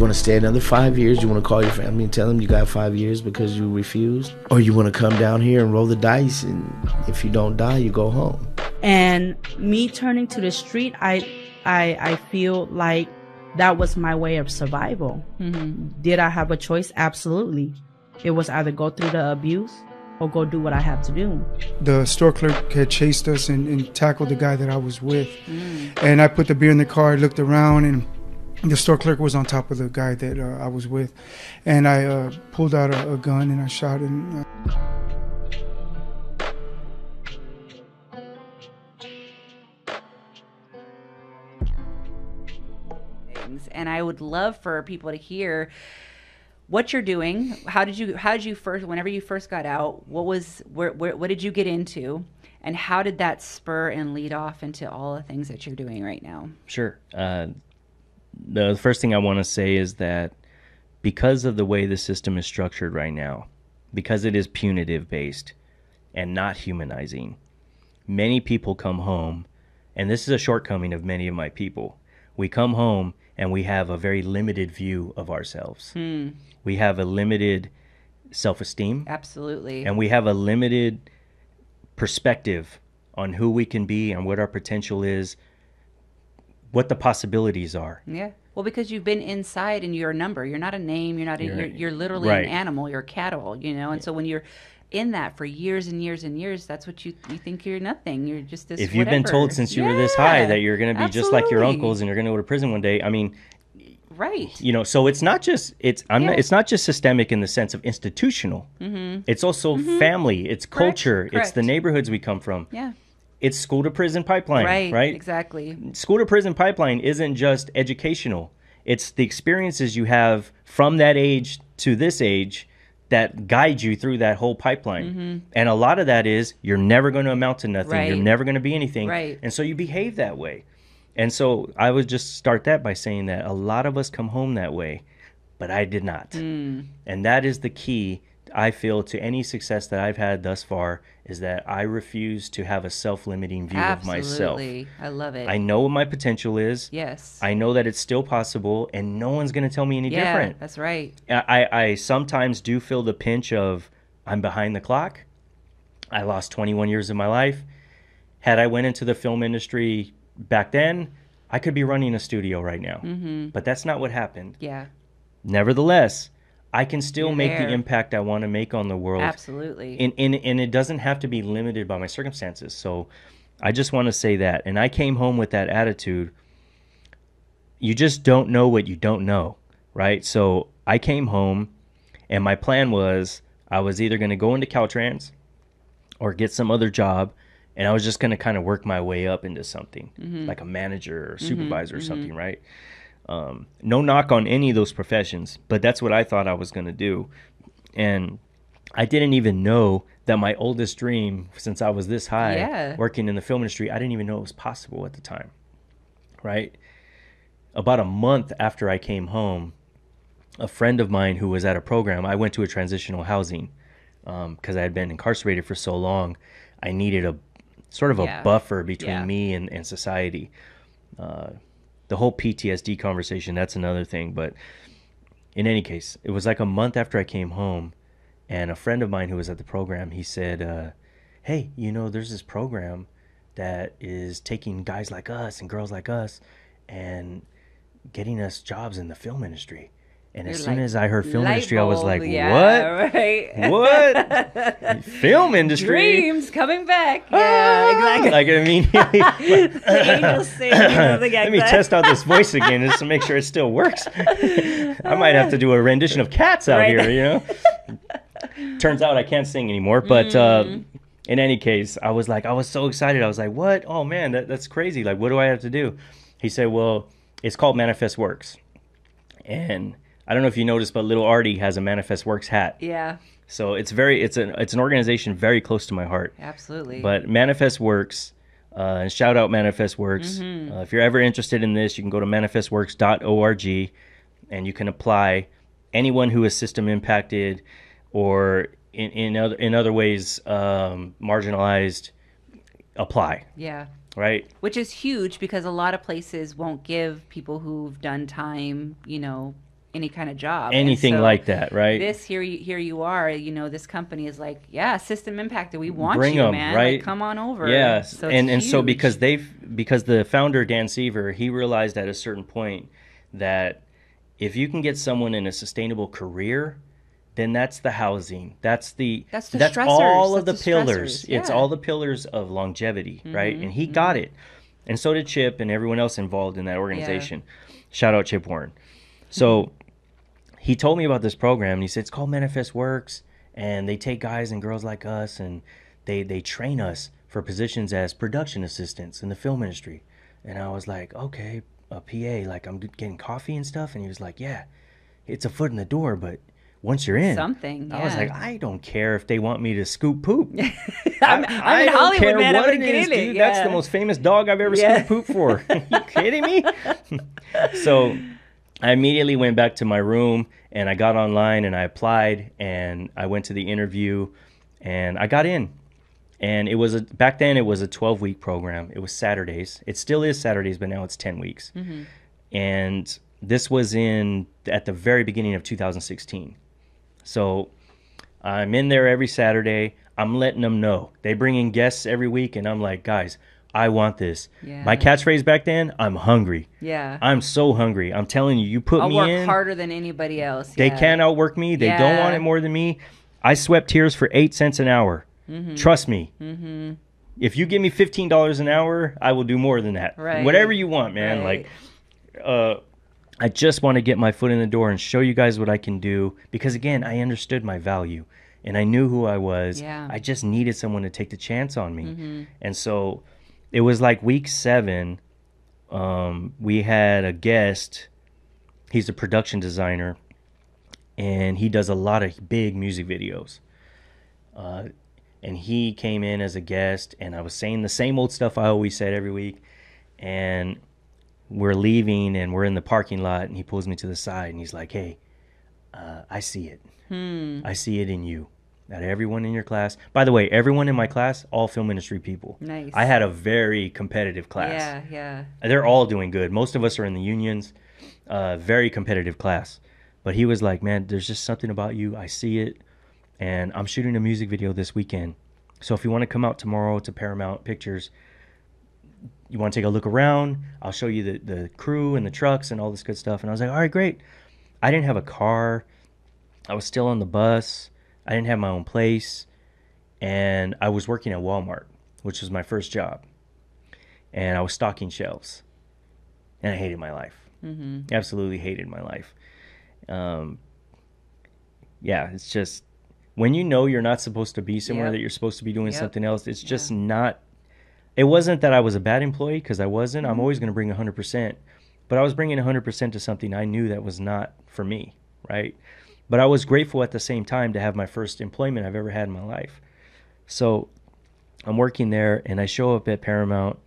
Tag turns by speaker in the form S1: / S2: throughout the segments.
S1: going to stay another five years? You want to call your family and tell them you got five years because you refused? Or you want to come down here and roll the dice and if you don't die, you go home?
S2: And me turning to the street, I, I, I feel like that was my way of survival. Mm-hmm. Did I have a choice? Absolutely. It was either go through the abuse or go do what I have to do.
S3: The store clerk had chased us and, and tackled the guy that I was with. Mm. And I put the beer in the car, looked around, and the store clerk was on top of the guy that uh, I was with. And I uh, pulled out a, a, gun and I shot him. Uh,
S4: and I would love for people to hear what you're doing. How did you how did you first whenever you first got out? What was where, where what did you get into? And how did that spur and lead off into all the things that you're doing right now?
S5: Sure. Uh, the first thing I want to say is that because of the way the system is structured right now, because it is punitive based and not humanizing, many people come home, and this is a shortcoming of many of my people. We come home and we have a very limited view of ourselves. Hmm. We have a limited self esteem.
S4: Absolutely.
S5: And we have a limited perspective on who we can be and what our potential is, what the possibilities are.
S4: Yeah. Well, because you've been inside and you're a number. You're not a name. You're not. A, you're, you're, literally right. an animal. You're cattle. You know. And so when you're in that for years and years and years, that's what you you think you're nothing. You're just this.
S5: If you've
S4: whatever.
S5: been told since you yeah, were this high that you're going to be absolutely. just like your uncles and you're going to go to prison one day, I mean,
S4: right?
S5: You know, so it's not just it's I'm yeah. not, it's not just systemic in the sense of institutional. Mm-hmm. It's also mm-hmm. family. It's Correct. culture. Correct. It's the neighborhoods we come from.
S4: Yeah.
S5: It's school to prison pipeline. Right. Right.
S4: Exactly.
S5: School to prison pipeline isn't just educational. It's the experiences you have from that age to this age that guide you through that whole pipeline. Mm-hmm. And a lot of that is you're never going to amount to nothing. Right. You're never going to be anything.
S4: Right.
S5: And so you behave that way. And so I would just start that by saying that a lot of us come home that way, but I did not. Mm. And that is the key I feel to any success that I've had thus far is that I refuse to have a self-limiting view
S4: Absolutely.
S5: of myself. Absolutely.
S4: I love it.
S5: I know what my potential is.
S4: Yes.
S5: I know that it's still possible, and no one's going to tell me any
S4: yeah,
S5: different.
S4: That's right.
S5: I, I sometimes do feel the pinch of I'm behind the clock. I lost 21 years of my life. Had I went into the film industry back then, I could be running a studio right now. Mm-hmm. But that's not what happened.
S4: Yeah.
S5: Nevertheless, I can still You're make there. the impact I want to make on the world.
S4: Absolutely.
S5: And, and, and it doesn't have to be limited by my circumstances. So I just want to say that. And I came home with that attitude. You just don't know what you don't know, right? So I came home and my plan was I was either going to go into Caltrans or get some other job and I was just going to kind of work my way up into something mm-hmm. like a manager or mm-hmm. supervisor mm-hmm. or something, right? Um, no knock on any of those professions, but that's what I thought I was going to do. And I didn't even know that my oldest dream, since I was this high,
S4: yeah.
S5: working in the film industry, I didn't even know it was possible at the time. Right? About a month after I came home, a friend of mine who was at a program, I went to a transitional housing because um, I had been incarcerated for so long. I needed a sort of yeah. a buffer between yeah. me and, and society. Uh, the whole PTSD conversation, that's another thing. But in any case, it was like a month after I came home, and a friend of mine who was at the program, he said, uh, "Hey, you know, there's this program that is taking guys like us and girls like us, and getting us jobs in the film industry." And You're as soon like, as I heard film industry, bulb, I was like,
S4: yeah,
S5: "What?
S4: Right.
S5: What? film industry?
S4: Dreams coming back? Yeah, exactly.
S5: Like I mean,
S4: the angels sing. You know,
S5: let me test out this voice again just to make sure it still works. I might have to do a rendition of Cats out right. here. You know. Turns out I can't sing anymore, but. Mm. Uh, in any case, I was like, I was so excited. I was like, what? Oh man, that, that's crazy. Like, what do I have to do? He said, well, it's called Manifest Works. And I don't know if you noticed, but Little Artie has a Manifest Works hat.
S4: Yeah.
S5: So it's very it's an it's an organization very close to my heart.
S4: Absolutely.
S5: But Manifest Works, uh, and shout out Manifest Works. Mm-hmm. Uh, if you're ever interested in this, you can go to manifestworks.org, and you can apply. Anyone who is system impacted, or in in other in other ways um, marginalized, apply.
S4: Yeah.
S5: Right.
S4: Which is huge because a lot of places won't give people who've done time, you know, any kind of job.
S5: Anything
S4: so
S5: like that, right?
S4: This here, you- here you are. You know, this company is like, yeah, system impacted. We want
S5: Bring
S4: you,
S5: 'em,
S4: man.
S5: right?
S4: Like, come on over.
S5: Yeah,
S4: So
S5: and and so because they've because the founder Dan Seaver he realized at a certain point that if you can get someone in a sustainable career, then that's the housing. That's the
S4: That's the stressors,
S5: all of the
S4: that's the
S5: pillars.
S4: stressors,
S5: It's all the pillars of longevity, right?
S4: Mm-hmm,
S5: And he got it, and so did Chip and everyone else involved in that organization. Shout out Chip Warren. So he told me about this program and he said it's called manifest works and they take guys and girls like us and they they train us for positions as production assistants in the film industry and i was like okay a pa like i'm getting coffee and stuff and he was like yeah it's a foot in the door but once you're in
S4: Something,
S5: i was like i don't care if they want me to scoop poop
S4: I'm,
S5: I-
S4: I'm
S5: I
S4: in
S5: don't
S4: Hollywood,
S5: care
S4: man.
S5: What it is, dude. That's the most famous dog I've ever
S4: Yeah.
S5: scooped poop for. you kidding me? so I immediately went back to my room and I got online and I applied and I went to the interview and I got in. And it was a back then it was a 12 week program. It was Saturdays. It still is Saturdays, but now it's 10 weeks. Mm-hmm. And this was in at the very beginning of 2016. So I'm in there every Saturday. I'm letting them know. They bring in guests every week, and I'm like, guys, I want this.
S4: Yeah.
S5: My catchphrase back then, I'm hungry.
S4: Yeah.
S5: I'm so hungry. I'm telling you, you put
S4: I'll
S5: me
S4: work
S5: in.
S4: harder than anybody else.
S5: They
S4: yeah.
S5: can't outwork me. They don't want it more than me. I swept tiers for eight cents an hour.
S4: Mm-hmm.
S5: Trust me. If you give me fifteen dollars an hour, I will do more than that.
S4: Right.
S5: Whatever you want, man.
S4: Right.
S5: Like, uh, I just want to get my foot in the door and show you guys what I can do because again, I understood my value and I knew who I was.
S4: Yeah.
S5: I just needed someone to take the chance on me. And so it was like week 7 um, we had a guest. He's a production designer and he does a lot of big music videos. Uh, and he came in as a guest and I was saying the same old stuff I always said every week and we're leaving and we're in the parking lot and he pulls me to the side and he's like hey uh, i see it i see it in you that everyone in your class by the way everyone in my class all film industry people.
S4: Nice.
S5: i had a very competitive class.
S4: Yeah, yeah.
S5: they're all doing good. Most of us are in the unions. Uh, very competitive class. But he was like man there's just something about you. I see it. And i'm shooting a music video this weekend. So if you want to come out tomorrow to paramount pictures you want to take a look around i'll show you the, the crew and the trucks and all this good stuff. And i was like all right great. I didn't have a car. I was still on the bus i didn't have my own place and i was working at walmart which was my first job and i was stocking shelves and i hated my life mm-hmm. absolutely hated my life um, yeah it's just when you know you're not supposed to be somewhere
S4: Yep.
S5: that you're supposed to be doing
S4: Yep.
S5: something else it's just not it wasn't that I was a bad employee because I wasn't.
S4: Mm-hmm.
S5: I'm always going to bring 100%, but I was bringing 100% to something I knew that was not for me, right? But I was grateful at the same time to have my first employment I've ever had in my life. So I'm working there and I show up at Paramount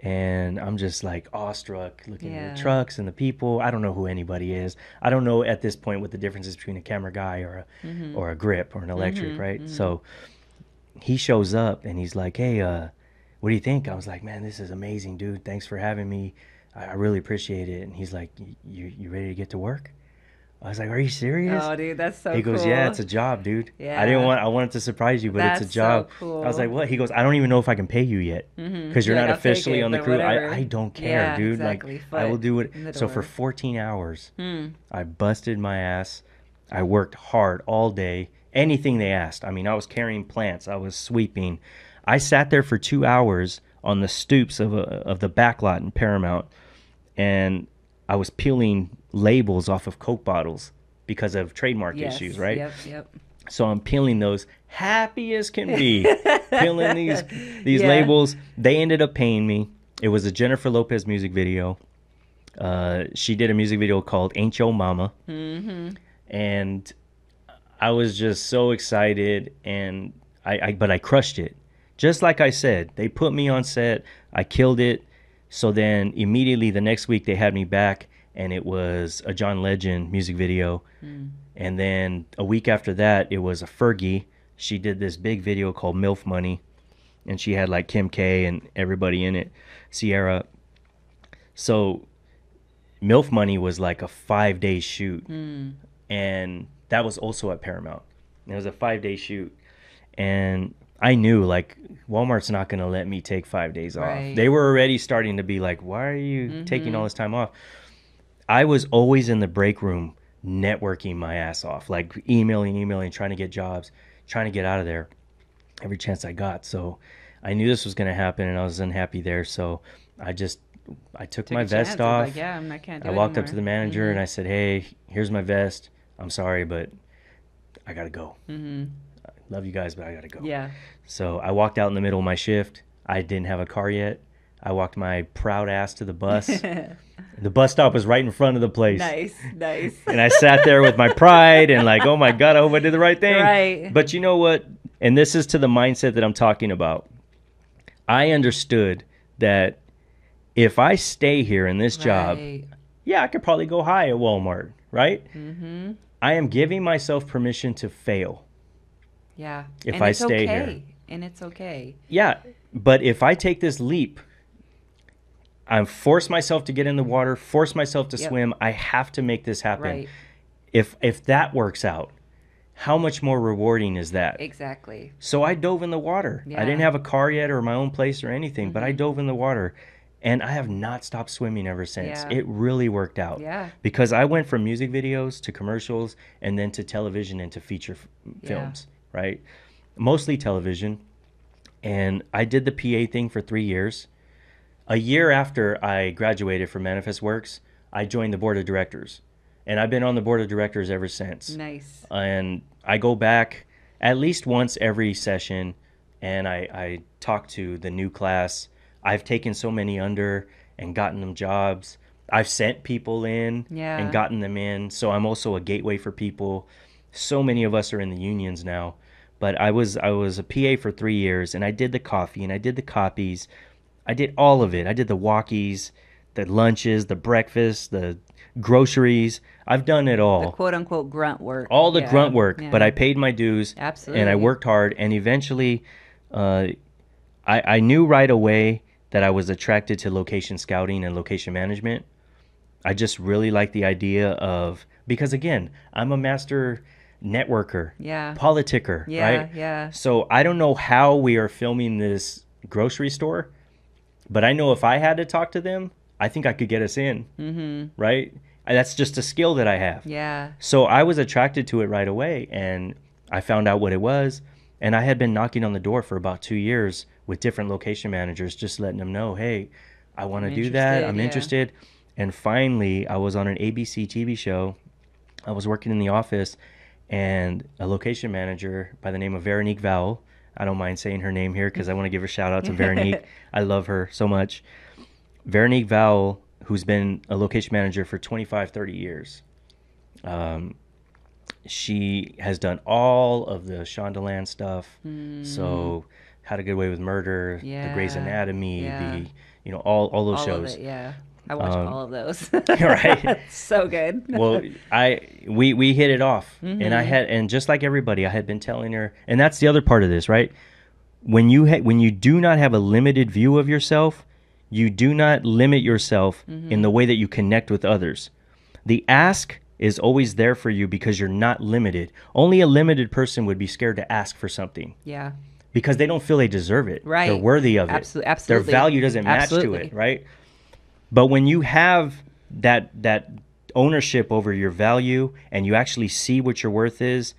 S5: and I'm just like awestruck looking at the trucks and the people. I don't know who anybody is. I don't know at this point what the difference is between a camera guy or a
S4: Mm-hmm.
S5: or a grip or an electric, right? So he shows up and he's like, "Hey, uh, what do you think?" I was like, "Man, this is amazing, dude. Thanks for having me. I, I really appreciate it." And he's like, "You you ready to get to work?" I was like, "Are you serious?"
S4: Oh, dude, that's so
S5: he goes,
S4: cool.
S5: "Yeah, it's a job, dude. I didn't want I wanted to surprise you, but it's
S4: That's
S5: a
S4: so
S5: job."
S4: cool.
S5: I was like, "What?" He goes, "I don't even know if I can pay you yet because you're
S4: You're like,
S5: not
S4: "I'll
S5: officially
S4: it,
S5: on the crew. I, I don't care,
S4: Yeah,
S5: dude.
S4: exactly.
S5: Like I will do it." So for 14 hours,
S4: Hmm.
S5: I busted my ass. I worked hard all day. Anything they asked. I mean, I was carrying plants. I was sweeping. I sat there for two hours on the stoops of a, of the back lot in Paramount, and I was peeling labels off of Coke bottles because of trademark
S4: Yes,
S5: issues, right?
S4: Yep, yep.
S5: So I'm peeling those happy as can be, peeling these these
S4: Yeah.
S5: labels. They ended up paying me. It was a Jennifer Lopez music video. Uh, she did a music video called "Ain't Yo Mama,"
S4: Mm-hmm.
S5: and I was just so excited. And I, I, but I crushed it. Just like I said, they put me on set. I killed it. So then immediately the next week they had me back, and it was a John Legend music video. Hmm. And then a week after that, it was a Fergie. She did this big video called MILF Money, and she had like Kim K and everybody in it, Ciara. So MILF Money was like a five day shoot. Hmm. And that was also at Paramount. It was a five day shoot. And I knew like Walmart's not going to let me take five days off.
S4: Right.
S5: They were already starting to be like, why are you taking all this time off? I was always in the break room networking my ass off, like emailing, emailing, trying to get jobs, trying to get out of there every chance I got. So I knew this was going to happen and I was unhappy there. So I just, I took,
S4: Took
S5: my
S4: chance.
S5: vest
S4: It's
S5: off.
S4: Like, yeah, I can't do
S5: I walked up to the manager and I said, "Hey, here's my vest. I'm sorry, but I gotta go. Mm-hmm. Love you guys, but I gotta go."
S4: Yeah.
S5: So I walked out in the middle of my shift. I didn't have a car yet. I walked my proud ass to the bus. the bus stop was right in front of the place.
S4: Nice, nice.
S5: And I sat there with my pride and like, oh my god, I hope I did the right thing.
S4: Right.
S5: But you know what? And this is to the mindset that I'm talking about. I understood that if I stay here in this job, yeah, I could probably go high at Walmart, right? Mm-hmm. I am giving myself permission to fail.
S4: Yeah.
S5: If
S4: and
S5: I
S4: it's
S5: stay
S4: okay.
S5: here.
S4: And it's okay.
S5: Yeah, but if I take this leap, I force myself to get in the water, force myself to
S4: Yep.
S5: swim. I have to make this happen.
S4: Right.
S5: If if that works out, how much more rewarding is that?
S4: Exactly.
S5: So I dove in the water. I
S4: Yeah. Mm-hmm.
S5: didn't have a car yet or my own place or anything, but I dove in the water. And I have not stopped swimming ever since.
S4: Yeah.
S5: It really worked out.
S4: Yeah.
S5: Because I went from music videos to commercials and then to television and to feature f-
S4: Yeah.
S5: films, right? Mostly television. And I did the PA thing for three years. A year after I graduated from Manifest Works, I joined the board of directors. And I've been on the board of directors ever since
S4: Nice.
S5: and I go back at least once every session and I, I talk to the new class. I've taken so many under and gotten them jobs. I've sent people in
S4: Yeah.
S5: and gotten them in. So I'm also a gateway for people. So many of us are in the unions now. But I was I was a PA for three years and I did the coffee and I did the copies. I did all of it. I did the walkies, the lunches, the breakfast, the groceries. I've done it
S4: The
S5: all
S4: quote unquote grunt work.
S5: all the
S4: Yeah.
S5: grunt work,
S4: Yeah.
S5: but I paid my dues.
S4: Absolutely.
S5: And I worked hard, and eventually, uh, I, I knew right away that I was attracted to location scouting and location management. I just really like the idea of because again, I'm a master networker,
S4: Yeah.
S5: politicker,
S4: Yeah,
S5: right?
S4: yeah.
S5: So I don't know how we are filming this grocery store, but I know if I had to talk to them, I think I could get us in, mm-hmm. right? That's just a skill that I have.
S4: Yeah.
S5: So I was attracted to it right away and I found out what it was. And I had been knocking on the door for about two years with different location managers, just letting them know, hey, I want to do that. I'm
S4: yeah.
S5: interested. And finally, I was on an ABC TV show. I was working in the office and a location manager by the name of Veronique Vowell. I don't mind saying her name here because I want to give a shout out to Veronique. I love her so much. Veronique Vowell, who's been a location manager for 25, 30 years. Um, she has done all of the Shondaland stuff. So, How to Get Away with Murder, The Grey's Anatomy,
S4: yeah.
S5: the you know all all those
S4: all
S5: shows.
S4: of it. Yeah. I watch
S5: Um,
S4: all of those.
S5: right.
S4: so good.
S5: well, I we we hit it off, and
S4: Mm-hmm.
S5: I had and just like everybody, I had been telling her, and that's the other part of this, right? When you ha- when you do not have a limited view of yourself, you do not limit yourself
S4: Mm-hmm.
S5: in the way that you connect with others. The ask is always there for you because you're not limited. Only a limited person would be scared to ask for something
S4: yeah.
S5: because they don't feel they deserve it.
S4: Right.
S5: They're worthy of it.
S4: Absol- absolutely.
S5: Their value doesn't match
S4: Absolutely.
S5: to it, right? But when you have that that ownership over your value and you actually see what your worth is,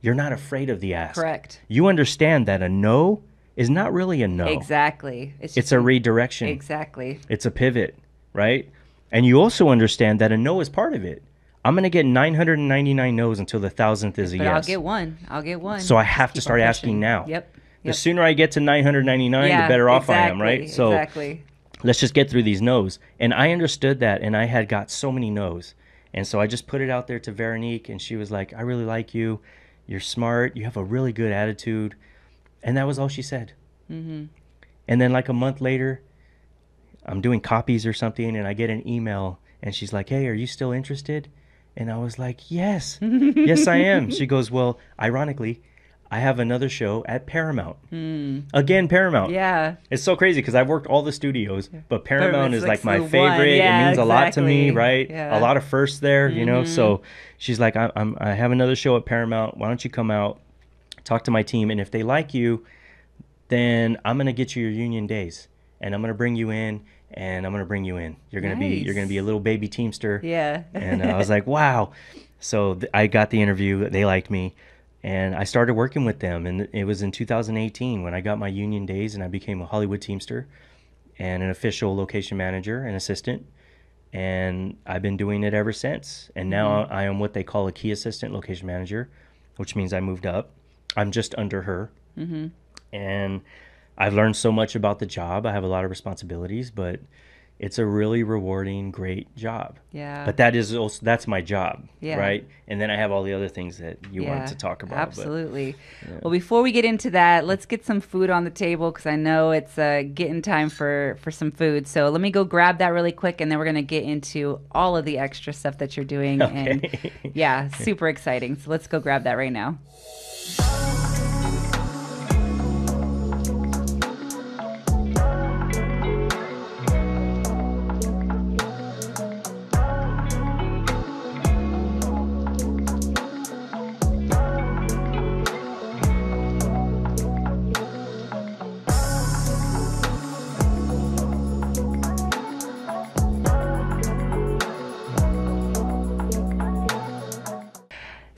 S5: you're not afraid of the ask.
S4: Correct.
S5: You understand that a no is not really a no.
S4: Exactly.
S5: It's
S4: just
S5: a redirection.
S4: Exactly.
S5: It's a pivot, right? And you also understand that a no is part of it. I'm going to get 999 no's until the thousandth is a
S4: But
S5: yes.
S4: I'll get one. I'll get one.
S5: So I have to start asking now.
S4: Yep.
S5: The sooner I get to 999,
S4: yeah,
S5: the better off I am, right? So
S4: exactly.
S5: Let's just get through these no's. And I understood that, and I had got so many no's. And so I just put it out there to Veronique, and she was like, I really like you. You're smart. You have a really good attitude. And that was all she said. Mm-hmm. And then, like a month later, I'm doing copies or something, and I get an email, and she's like, Hey, are you still interested? And I was like, Yes, yes, I am. She goes, Well, ironically, I have another show at Paramount. Again, Paramount.
S4: Yeah.
S5: It's so crazy because I've worked all the studios, but Paramount is
S4: like
S5: like, my favorite.
S4: Yeah,
S5: it means a lot to me, right?
S4: Yeah. Mm-hmm.
S5: A lot of firsts there, you know. So she's like, I, I'm, I have another show at Paramount. Why don't you come out, talk to my team, and if they like you, then I'm gonna get you your union days, and I'm gonna bring you in, and I'm gonna bring you in. You're gonna be, you're gonna be a little baby teamster.
S4: Yeah.
S5: and uh, I was like, wow. So th- I got the interview. They liked me, and I started working with them. And it was in 2018 when I got my union days, and I became a Hollywood Teamster and an official location manager and assistant. And I've been doing it ever since. And now mm-hmm. I am what they call a key assistant location manager, which means I moved up. I'm just under her, mm-hmm. and I've learned so much about the job. I have a lot of responsibilities, but it's a really rewarding, great job.
S4: Yeah.
S5: But that is also that's my job,
S4: Yeah.
S5: right? And then I have all the other things that you wanted to talk about. but-
S4: Absolutely. Well, before we get into that, let's get some food on the table because I know it's uh, getting time for for some food. So let me go grab that really quick, and then we're gonna get into all of the extra stuff that you're doing. And
S5: Okay.
S4: yeah, super exciting. So let's go grab that right now.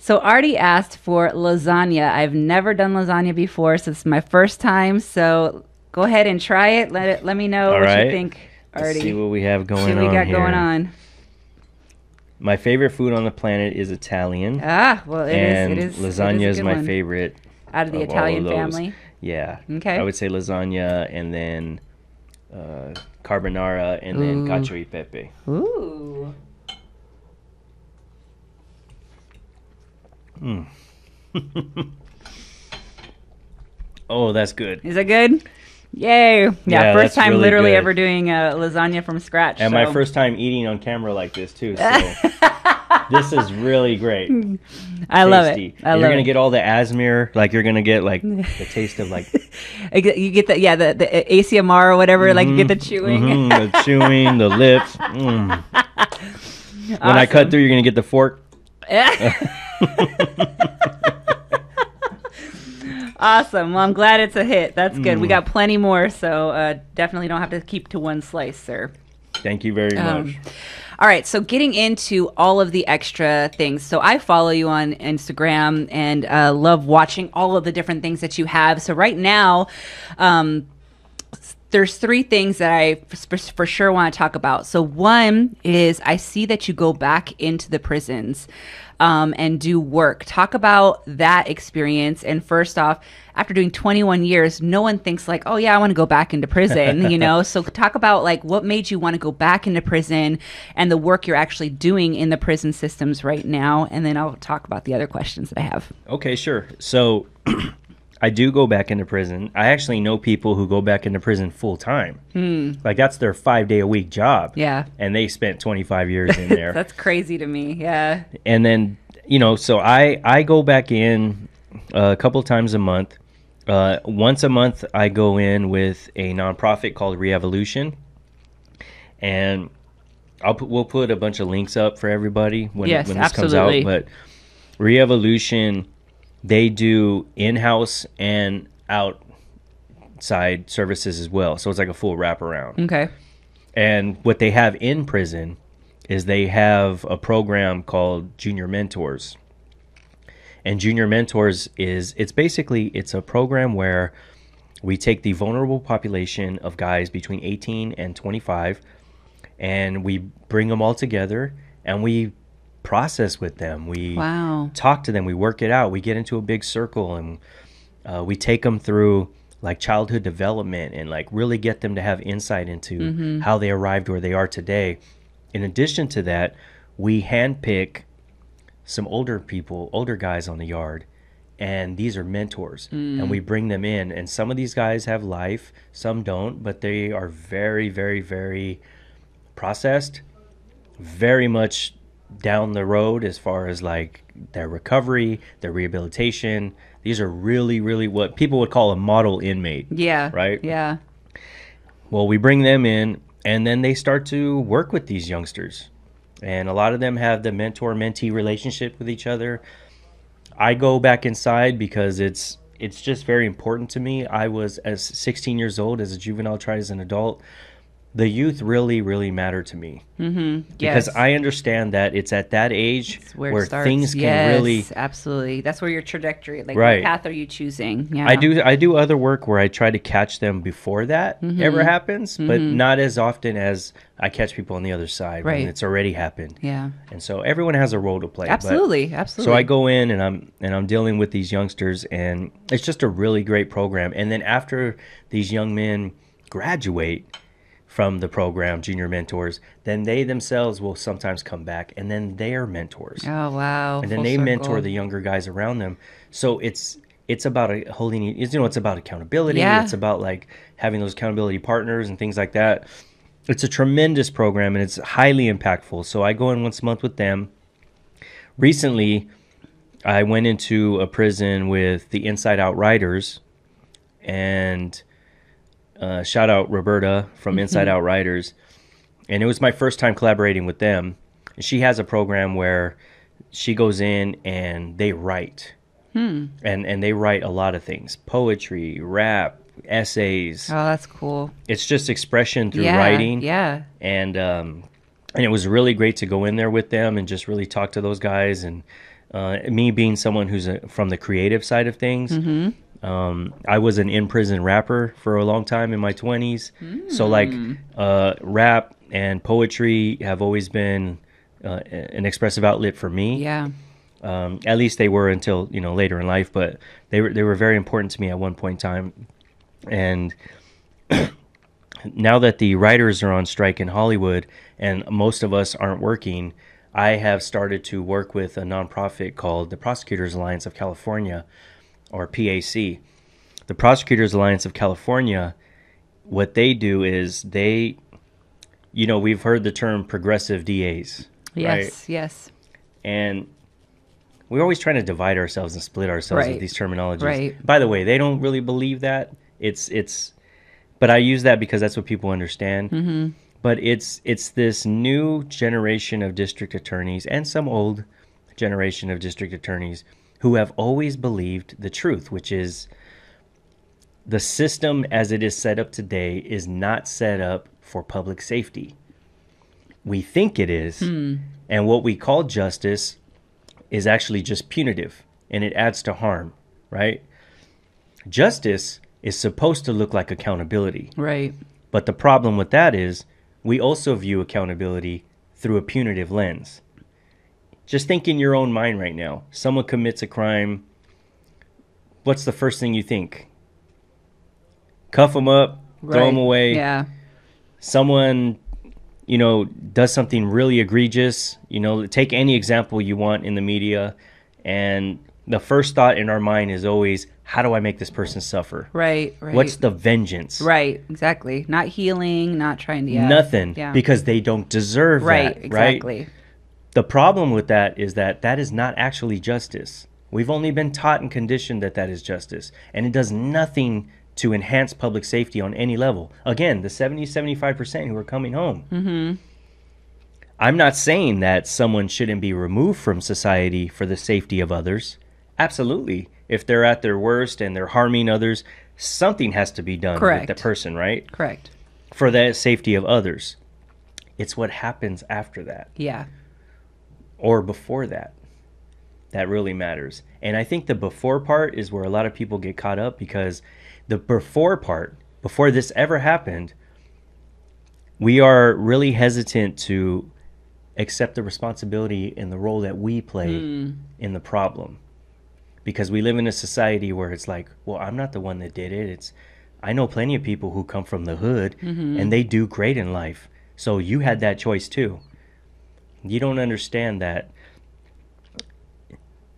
S4: So Artie asked for lasagna. I've never done lasagna before, so it's my first time. So go ahead and try it. Let it. Let me know
S5: All
S4: what
S5: right.
S4: you think,
S5: Let's see what we have going
S4: See what we got
S5: here.
S4: going on.
S5: My favorite food on the planet is Italian,
S4: Ah, well, it is.
S5: and
S4: It is. it
S5: lasagna
S4: a
S5: is my
S4: one.
S5: favorite.
S4: out of the
S5: of
S4: Italian
S5: of
S4: family.
S5: Yeah.
S4: Okay.
S5: I would say lasagna, and then uh, carbonara, and then cacio e pepe.
S4: Ooh.
S5: Oh, that's good.
S4: Is that good? Yay! Yeah,
S5: Yeah,
S4: first time
S5: really
S4: literally
S5: good.
S4: ever doing uh, lasagna from scratch.
S5: And my first time eating on camera like this too. So this is really great.
S4: I love it. I love
S5: you're gonna
S4: it.
S5: get all the asmir, like you're gonna get like the taste of like
S4: You get the yeah the the ASMR or whatever. Like you get the chewing.
S5: mhm, the chewing, the lips. Mm. When I cut through, you're gonna get the fork.
S4: awesome. Well, I'm glad it's a hit. That's good.
S5: Mm.
S4: We got plenty more, so uh, definitely don't have to keep to one slice, sir.
S5: Thank you very
S4: Um,
S5: much.
S4: All right, so getting into all of the extra things. So I follow you on Instagram and uh, love watching all of the different things that you have. So right now, um, there's three things that I for, for sure want to talk about. So one is I see that you go back into the prisons um, and do work. Talk about that experience. And first off, after doing 21 years, no one thinks like, oh yeah, I want to go back into prison, you know. so talk about like what made you want to go back into prison and the work you're actually doing in the prison systems right now. And then I'll talk about the other questions that I have.
S5: Okay, sure. So I do go back into prison. I actually know people who go back into prison full time. Like that's their five day a week job.
S4: Hmm. Yeah.
S5: And they spent 25 years in there.
S4: That's crazy to me. Yeah.
S5: and then you know so i i go back in uh, a couple times a month uh, once a month i go in with a nonprofit called reevolution and i'll put we'll put a bunch of links up for everybody when,
S4: Yes,
S5: when this
S4: absolutely.
S5: comes out but reevolution they do in-house and outside services as well so it's like a full wraparound
S4: Okay.
S5: and what they have in prison is they have a program called Junior Mentors. And Junior Mentors is it's basically it's a program where we take the vulnerable population of guys between 18 and 25 and we bring them all together and we process with them. We
S4: Wow.
S5: talk to them, we work it out, we get into a big circle and uh, we take them through like childhood development and like really get them to have insight into how they arrived where they are today. In addition to that, we handpick some older people, older guys on the yard, and these are mentors, and we bring them in. And some of these guys have life, some don't, but they are very, very, very processed, very much down the road as far as like their recovery, their rehabilitation. These are really, really what people would call a model inmate.
S4: Yeah.
S5: Right?
S4: Yeah.
S5: Well, we bring them in and then they start to work with these youngsters. And a lot of them have the mentor mentee relationship with each other. I go back inside because it's it's just very important to me. I was as 16 years old as a juvenile tried as an adult. The youth really, really matter to me
S4: Mm-hmm.
S5: because. I understand that it's at that age
S4: It's
S5: where,
S4: where,
S5: things can
S4: yes,
S5: really.
S4: absolutely. That's where your trajectory, like,
S5: Right.
S4: what path are you choosing? Yeah.
S5: I do I do other work where I try to catch them before that
S4: Mm-hmm.
S5: ever happens, but not as often as I catch people on the other side
S4: Right.
S5: when it's already happened.
S4: Yeah.
S5: And so everyone has a role to play. but-
S4: Absolutely. Absolutely.
S5: So I go in and I'm and I'm dealing with these youngsters and it's just a really great program. And then after these young men graduate from the program, junior mentors, then they themselves will sometimes come back and then they're mentors.
S4: Oh wow.
S5: and then
S4: Full
S5: they mentor the younger guys around them. So it's it's about a holding you know it's about accountability.
S4: Yeah.
S5: It's about like having those accountability partners and things like that. It's a tremendous program and it's highly impactful. So I go in once a month with them. Recently, I went into a prison with the Inside Out Writers, and uh, shout out Roberta from Inside Out Writers, and it was my first time collaborating with them. She has a program where she goes in and they write, and and they write a lot of things: poetry, rap, essays.
S4: Oh, that's cool.
S5: It's just expression through
S4: yeah.
S5: writing
S4: Yeah.
S5: and um, and it was really great to go in there with them and just really talk to those guys. And uh, me being someone who's a, from the creative side of things, um, I was an in prison rapper for a long time in my twenties. So like uh, rap and poetry have always been uh, an expressive outlet for me.
S4: Yeah.
S5: Um, at least they were until you know later in life, but they were they were very important to me at one point in time. And now that the writers are on strike in Hollywood and most of us aren't working, I have started to work with a nonprofit called the Prosecutors Alliance of California, or PAC. The Prosecutors Alliance of California, what they do is they, you know, we've heard the term progressive DAs, right?
S4: Yes. Yes.
S5: and we're always trying to divide ourselves and split ourselves
S4: Right.
S5: with these terminologies.
S4: Right.
S5: By the way, they don't really believe that. It's it's, but I use that because that's what people understand. Mm-hmm. But it's it's this new generation of district attorneys and some old generation of district attorneys who have always believed the truth, which is the system as it is set up today is not set up for public safety. We think it is, hmm. and what we call justice is actually just punitive and it adds to harm, right? Justice is supposed to look like accountability.
S4: Right.
S5: But the problem with that is we also view accountability through a punitive lens. Just think in your own mind right now. Someone commits a crime. What's the first thing you think? Cuff them up, throw them away
S4: Yeah.
S5: someone you know does something really egregious you know take any example you want in the media and the first thought in our mind is always how do i make this person suffer
S4: Right. Right.
S5: what's the vengeance
S4: right? Exactly. Not healing. Not trying to. Yeah.
S5: nothing
S4: Yeah.
S5: because they don't deserve
S4: right.
S5: that
S4: Exactly.
S5: right the problem with that is that that is not actually justice we've only been taught and conditioned that that is justice and it does nothing to enhance public safety on any level again the 70 75% who are coming home
S4: Mm-hmm.
S5: I'm not saying that someone shouldn't be removed from society for the safety of others. Absolutely. If they're at their worst and they're harming others, something has to be done
S4: Correct.
S5: with the person, right?
S4: Correct.
S5: For the safety of others. It's what happens after that
S4: Yeah.
S5: Or before that that really matters. And I think the before part is where a lot of people get caught up because the before part, before this ever happened, we are really hesitant to accept the responsibility and the role that we play hmm. in the problem. Because we live in a society where it's like, well, I'm not the one that did it. It's I know plenty of people who come from the hood mm-hmm. and they do great in life. So you had that choice too. You don't understand that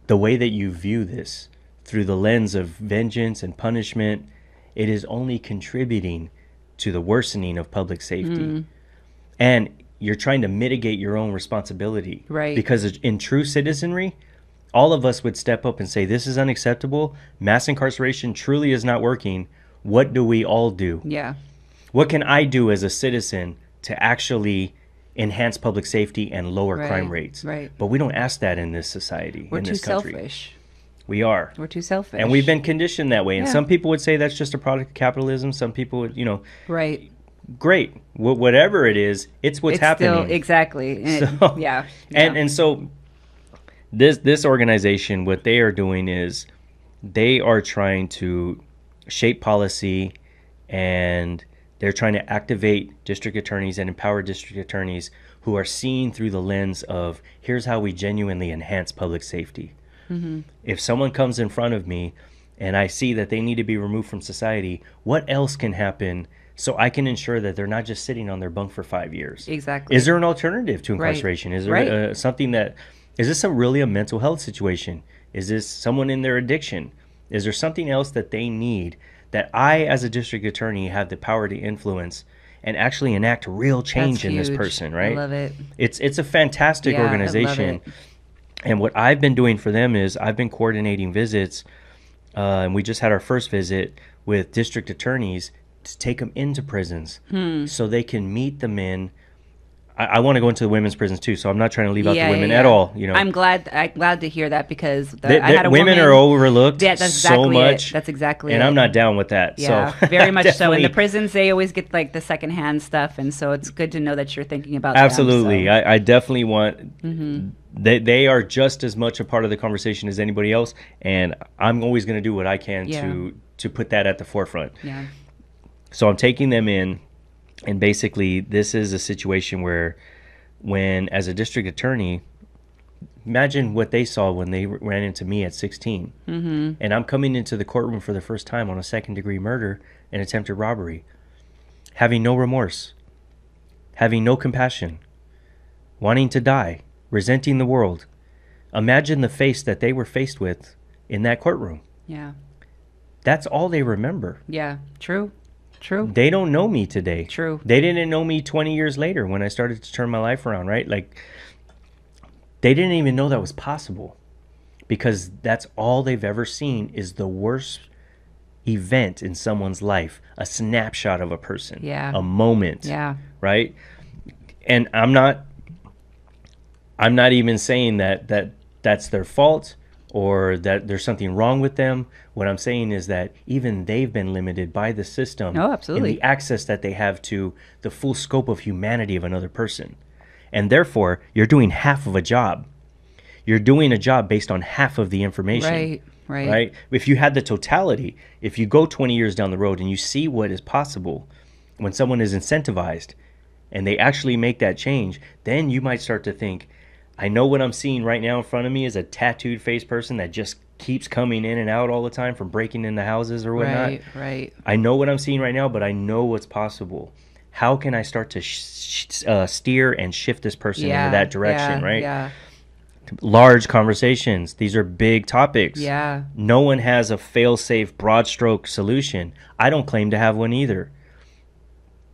S5: the way that you view this through the lens of vengeance and punishment, it is only contributing to the worsening of public safety. Hmm. And you're trying to mitigate your own responsibility.
S4: Right.
S5: Because in true citizenry, all of us would step up and say, This is unacceptable. Mass incarceration truly is not working. What do we all do?
S4: Yeah.
S5: What can I do as a citizen to actually enhance public safety and lower
S4: Right,
S5: crime rates?
S4: right.
S5: But we don't ask that in this society,
S4: We're
S5: in
S4: too
S5: this country.
S4: selfish.
S5: We are.
S4: We're too selfish.
S5: And we've been conditioned that way. And
S4: Yeah.
S5: some people would say that's just a product of capitalism. Some people would, you know,
S4: right.
S5: great. Wh- whatever it is, it's what's
S4: it's
S5: happening.
S4: Still, exactly. And-
S5: So-
S4: yeah.
S5: and
S4: yeah.
S5: and so this this organization what they are doing is they are trying to shape policy and they're trying to activate district attorneys and empower district attorneys who are seeing through the lens of here's how we genuinely enhance public safety if someone comes in front of me and I see that they need to be removed from society, what else can happen so I can ensure that they're not just sitting on their bunk for five years?
S4: Exactly.
S5: Is there an alternative to
S4: Right.
S5: incarceration? Is there
S4: Right.
S5: uh, something that is this a really a mental health situation? Is this someone in their addiction? Is there something else that they need that I, as a district attorney, have the power to influence and actually enact real change
S4: That's
S5: in this person? Right?
S4: I love it.
S5: It's it's a fantastic
S4: Yeah, I love
S5: organization.
S4: it.
S5: And what I've been doing for them is I've been coordinating visits, uh, and we just had our first visit with district attorneys to take them into prisons
S4: Hmm.
S5: so they can meet the men. I, I want to go into the women's prisons too, so I'm not trying to leave out
S4: Yeah,
S5: the women
S4: yeah,
S5: at all. You know,
S4: I'm glad. I'm glad to hear that because the,
S5: They-
S4: I had a
S5: women
S4: woman,
S5: are overlooked
S4: Yeah, that's
S5: so
S4: exactly it.
S5: much.
S4: That's exactly
S5: and
S4: it.
S5: I'm not down with that.
S4: Yeah,
S5: so
S4: very much so. In the prisons, they always get like the secondhand stuff, and so it's good to know that you're thinking about. them,
S5: Absolutely,
S4: so. Mm-hmm.
S5: I, I definitely want. They they are just as much a part of the conversation as anybody else, and I'm always going to do what I can
S4: Yeah.
S5: to to put that at the forefront.
S4: yeah.
S5: So I'm taking them in, and basically, this is a situation where, when as a district attorney, imagine what they saw when they ran into me at 16, mm-hmm. and I'm coming into the courtroom for the first time on a second degree murder and attempted robbery, having no remorse, having no compassion, wanting to die, resenting the world. Imagine the face that they were faced with in that courtroom.
S4: Yeah.
S5: That's all they remember.
S4: Yeah. True. True.
S5: They don't know me today.
S4: True.
S5: They didn't know me 20 years later when I started to turn my life around, right? Like, they didn't even know that was possible because that's all they've ever seen is the worst event in someone's life a snapshot of a person,
S4: Yeah.
S5: a moment,
S4: Yeah.
S5: right? And I'm not. I'm not even saying that that that's their fault or that there's something wrong with them. What I'm saying is that even they've been limited by the system
S4: Oh, absolutely.
S5: and the access that they have to the full scope of humanity of another person. And therefore, you're doing half of a job. You're doing a job based on half of the information.
S4: Right. Right.
S5: Right? If you had the totality, if you go 20 years down the road and you see what is possible when someone is incentivized and they actually make that change, then you might start to think, I know what I'm seeing right now in front of me is a tattooed face person that just keeps coming in and out all the time from breaking into houses or whatnot.
S4: Right. Right.
S5: I know what I'm seeing right now, but I know what's possible. How can I start to sh- sh- uh, steer and shift this person
S4: Yeah.
S5: into that direction,
S4: yeah,
S5: right?
S4: Yeah.
S5: Large conversations. These are big topics.
S4: Yeah.
S5: No one has a fail-safe, broad-stroke solution. I don't claim to have one either.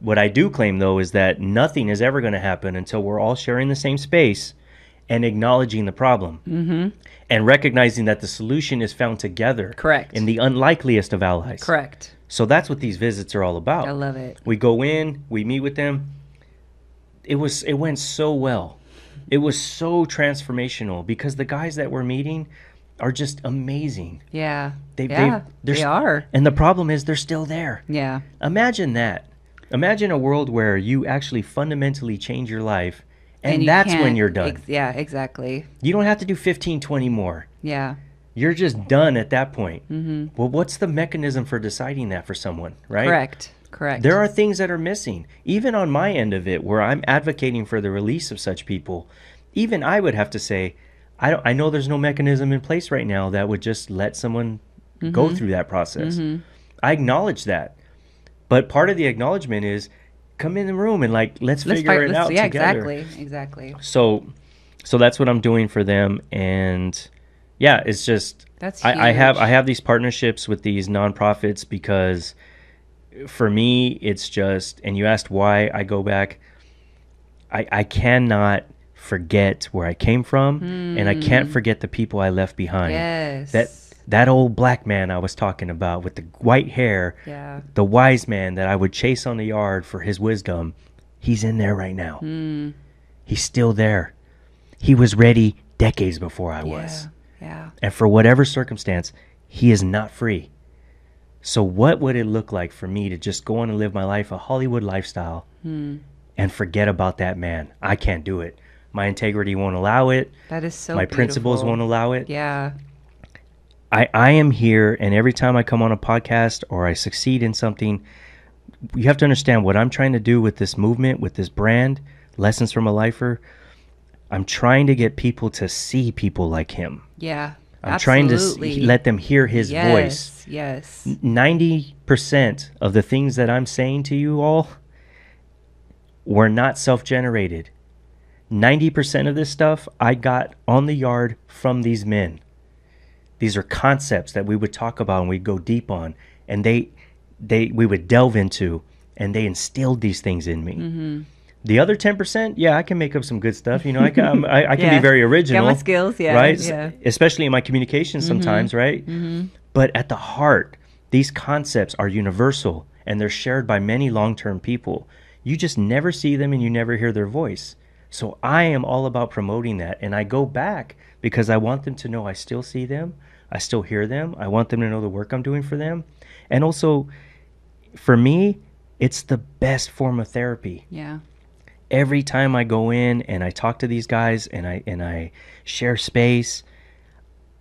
S5: What I do claim, though, is that nothing is ever going to happen until we're all sharing the same space and acknowledging the problem mm-hmm. and recognizing that the solution is found together.
S4: Correct.
S5: In the unlikeliest of allies.
S4: Correct.
S5: So that's what these visits are all about.
S4: I love it.
S5: We go in, we meet with them. It was it went so well. It was so transformational because the guys that we're meeting are just amazing.
S4: Yeah.
S5: They-
S4: yeah.
S5: they're
S4: They are.
S5: And the problem is they're still there.
S4: Yeah.
S5: Imagine that. Imagine a world where you actually fundamentally change your life and,
S4: you
S5: that's when you're done.
S4: ex- yeah. Exactly.
S5: you don't have to do 15 20 more.
S4: Yeah.
S5: You're just done at that point. Mm-hmm. Well, what's the mechanism for deciding that for someone, right?
S4: Correct. Correct.
S5: There are things that are missing. Even on my end of it, where I'm advocating for the release of such people, even I would have to say, I, don't, I know there's no mechanism in place right now that would just let someone
S4: Mm-hmm.
S5: go through that process. I acknowledge that. But part of the acknowledgement is come in the room and like, let's,
S4: Let's
S5: figure
S4: fight-
S5: it
S4: let's-
S5: out
S4: Yeah.
S5: together.
S4: Exactly. Exactly.
S5: So, so that's what I'm doing for them. And yeah, it's just,
S4: That's
S5: I, I have. I have these partnerships with these nonprofits because for me it's just and you asked why I go back I, I cannot forget where I came from, and I can't hmm. forget the people I left behind.
S4: Yes.
S5: That that old black man I was talking about with the white hair,
S4: Yeah.
S5: the wise man that I would chase on the yard for his wisdom, he's in there right now.
S4: Hmm.
S5: He's still there. He was ready decades before I was.
S4: Yeah. Yeah.
S5: And for whatever circumstance, he is not free. So, what would it look like for me to just go on and live my life, a Hollywood lifestyle,
S4: Hmm.
S5: and forget about that man? I can't do it. My integrity won't allow it.
S4: That is so
S5: my principles won't allow it.
S4: Yeah.
S5: I, I am here, and every time I come on a podcast or I succeed in something, you have to understand what I'm trying to do with this movement, with this brand, Lessons from a Lifer. I'm trying to get people to see people like him.
S4: Yeah.
S5: I'm trying to let them hear his voice.
S4: yes, Yes.
S5: 90% of the things that I'm saying to you all were not self generated. 90% of this stuff I got on the yard from these men. These are concepts that we would talk about and we'd go deep on and they they we would delve into and they instilled these things in me. Mm-hmm. The other 10%, yeah, I can make up some good stuff. You know, I can, I'm- I, I can
S4: Yeah.
S5: be very
S4: Got
S5: original.
S4: my skills, yeah,
S5: Right?
S4: yeah.
S5: Especially in my communication mm-hmm. sometimes, right? Mm-hmm. But at the heart, these concepts are universal and they're shared by many long term people. You just never see them and you never hear their voice. So I am all about promoting that. And I go back because I want them to know I still see them, I still hear them, I want them to know the work I'm doing for them. And also, for me, it's the best form of therapy
S4: Yeah.
S5: every time I go in and I talk to these guys and I and I share space,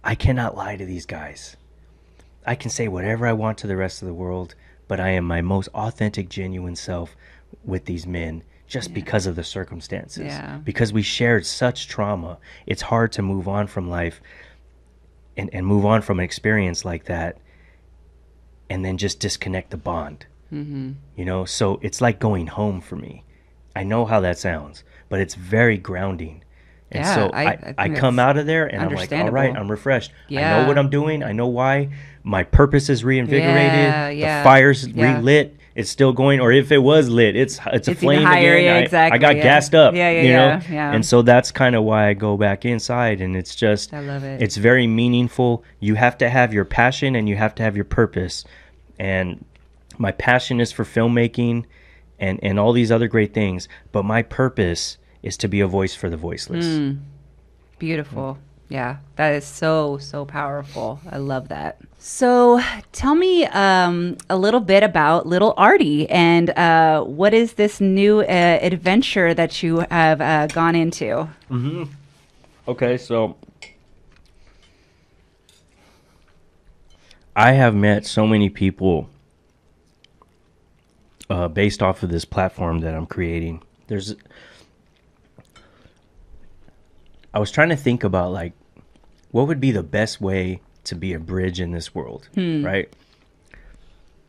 S5: I cannot lie to these guys. I can say whatever I want to the rest of the world, but I am my most authentic, genuine self with these men just because of the circumstances.
S4: Yeah.
S5: Because we shared such trauma. It's hard to move on from life and, and move on from an experience like that and then just disconnect the bond. Mm-hmm. You know, so it's like going home for me. I know how that sounds, but it's very grounding. And
S4: Yeah,
S5: so
S4: I-
S5: I,
S4: I
S5: come out of there and I'm like, all right. I'm refreshed.
S4: Yeah.
S5: I know what I'm doing. I know why. My purpose is reinvigorated.
S4: Yeah, yeah,
S5: The fire's relit. It's still going, or if it was lit, it's it's a
S4: It's
S5: flame
S4: higher,
S5: again.
S4: yeah,
S5: I, I got
S4: yeah.
S5: gassed up.
S4: Yeah, yeah,
S5: you know?
S4: yeah, yeah.
S5: And so that's kind of why I go back inside, and it's just
S4: I love it.
S5: it's very meaningful. You have to have your passion and you have to have your purpose. And my passion is for filmmaking and, and all these other great things. But my purpose is to be a voice for the voiceless.
S4: Mm. Beautiful. Yeah, that is so so powerful. I love that. So, tell me um, a little bit about Little Artie and uh, what is this new uh, adventure that you have uh, gone into?
S5: Okay, so I have met so many people uh, based off of this platform that I'm creating. There's, I was trying to think about like, what would be the best way to be a bridge in this world, right?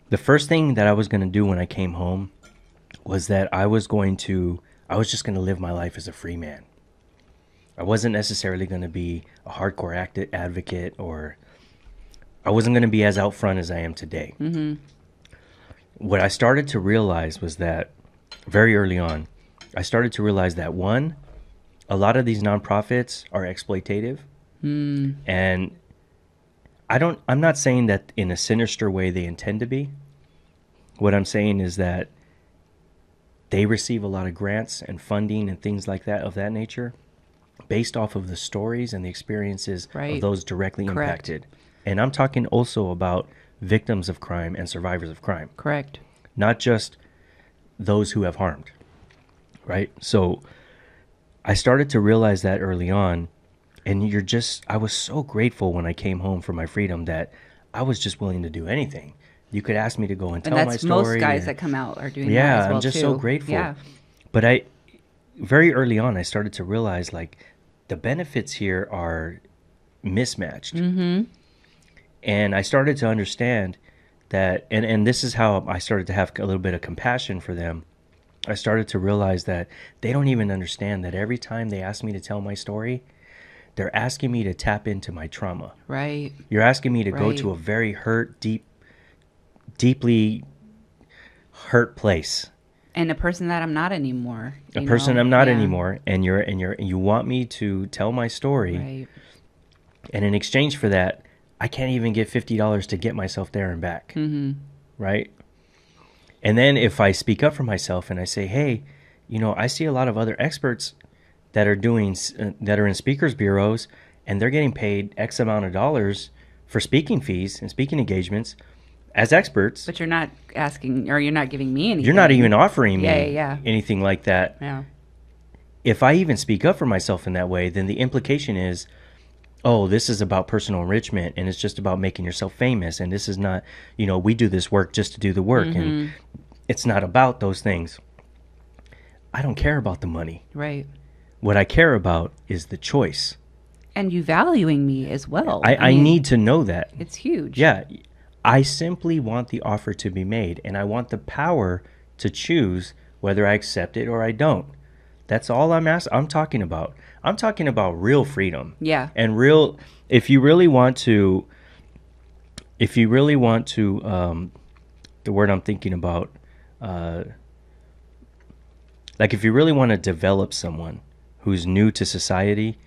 S5: The first thing that I was going to do when I came home was that I was going to, I was just going to live my life as a free man. I wasn't necessarily going to be a hardcore act- advocate or I wasn't going to be as out front as I am today. Mm-hmm. What I started to realize was that very early on, I started to realize that one, a lot of these nonprofits are exploitative. And I don't, I'm not saying that in a sinister way they intend to be. What I'm saying is that they receive a lot of grants and funding and things like that of that nature based off of the stories and the experiences
S4: Right.
S5: of those directly
S4: Correct.
S5: impacted. And I'm talking also about victims of crime and survivors of crime,
S4: Correct.
S5: not just those who have harmed. Right? So I started to realize that early on and you're just I was so grateful when I came home for my freedom that I was just willing to do anything. You could ask me to go and
S4: And
S5: tell my
S4: that's
S5: story.
S4: most guys
S5: and-
S4: that come out are doing that
S5: yeah,
S4: as well
S5: I'm just so grateful.
S4: Yeah.
S5: But I, very early on, I started to realize like the benefits here are mismatched. Mm-hmm. And I started to understand that, and, and this is how I started to have a little bit of compassion for them. I started to realize that they don't even understand that every time they ask me to tell my story, they're asking me to tap into my trauma.
S4: Right.
S5: You're asking me to go to a very hurt, deep, deeply hurt place
S4: and a person that I'm not anymore.
S5: a
S4: you
S5: person
S4: know?
S5: I'm not
S4: Yeah.
S5: anymore, and you're and you're and you want me to tell my story,
S4: Right.
S5: and in exchange for that, I can't even get fifty dollars to get myself there and back, mm-hmm. right? And then if I speak up for myself and I say, hey, you know, I see a lot of other experts that are doing uh, that are in speakers bureaus, and they're getting paid X amount of dollars for speaking fees and speaking engagements as experts.
S4: But you're not asking, or you're not giving me anything.
S5: You're not even offering me
S4: Yeah, yeah, yeah.
S5: anything like that.
S4: Yeah.
S5: if I even speak up for myself in that way, then the implication is, oh, this is about personal enrichment and it's just about making yourself famous. And this is not, you know, we do this work just to do the work.
S4: Mm-hmm.
S5: And it's not about those things. I don't care about the money.
S4: Right.
S5: What I care about is the choice.
S4: And you valuing me as well.
S5: I, I,
S4: mean,
S5: need to know that.
S4: It's huge.
S5: Yeah. I simply want the offer to be made and I want the power to choose whether I accept it or I don't. That's all I'm asking. I'm talking about. I'm talking about real freedom.
S4: Yeah.
S5: And real if you really want to if you really want to um the word I'm thinking about uh like if you really want to develop someone who's new to society,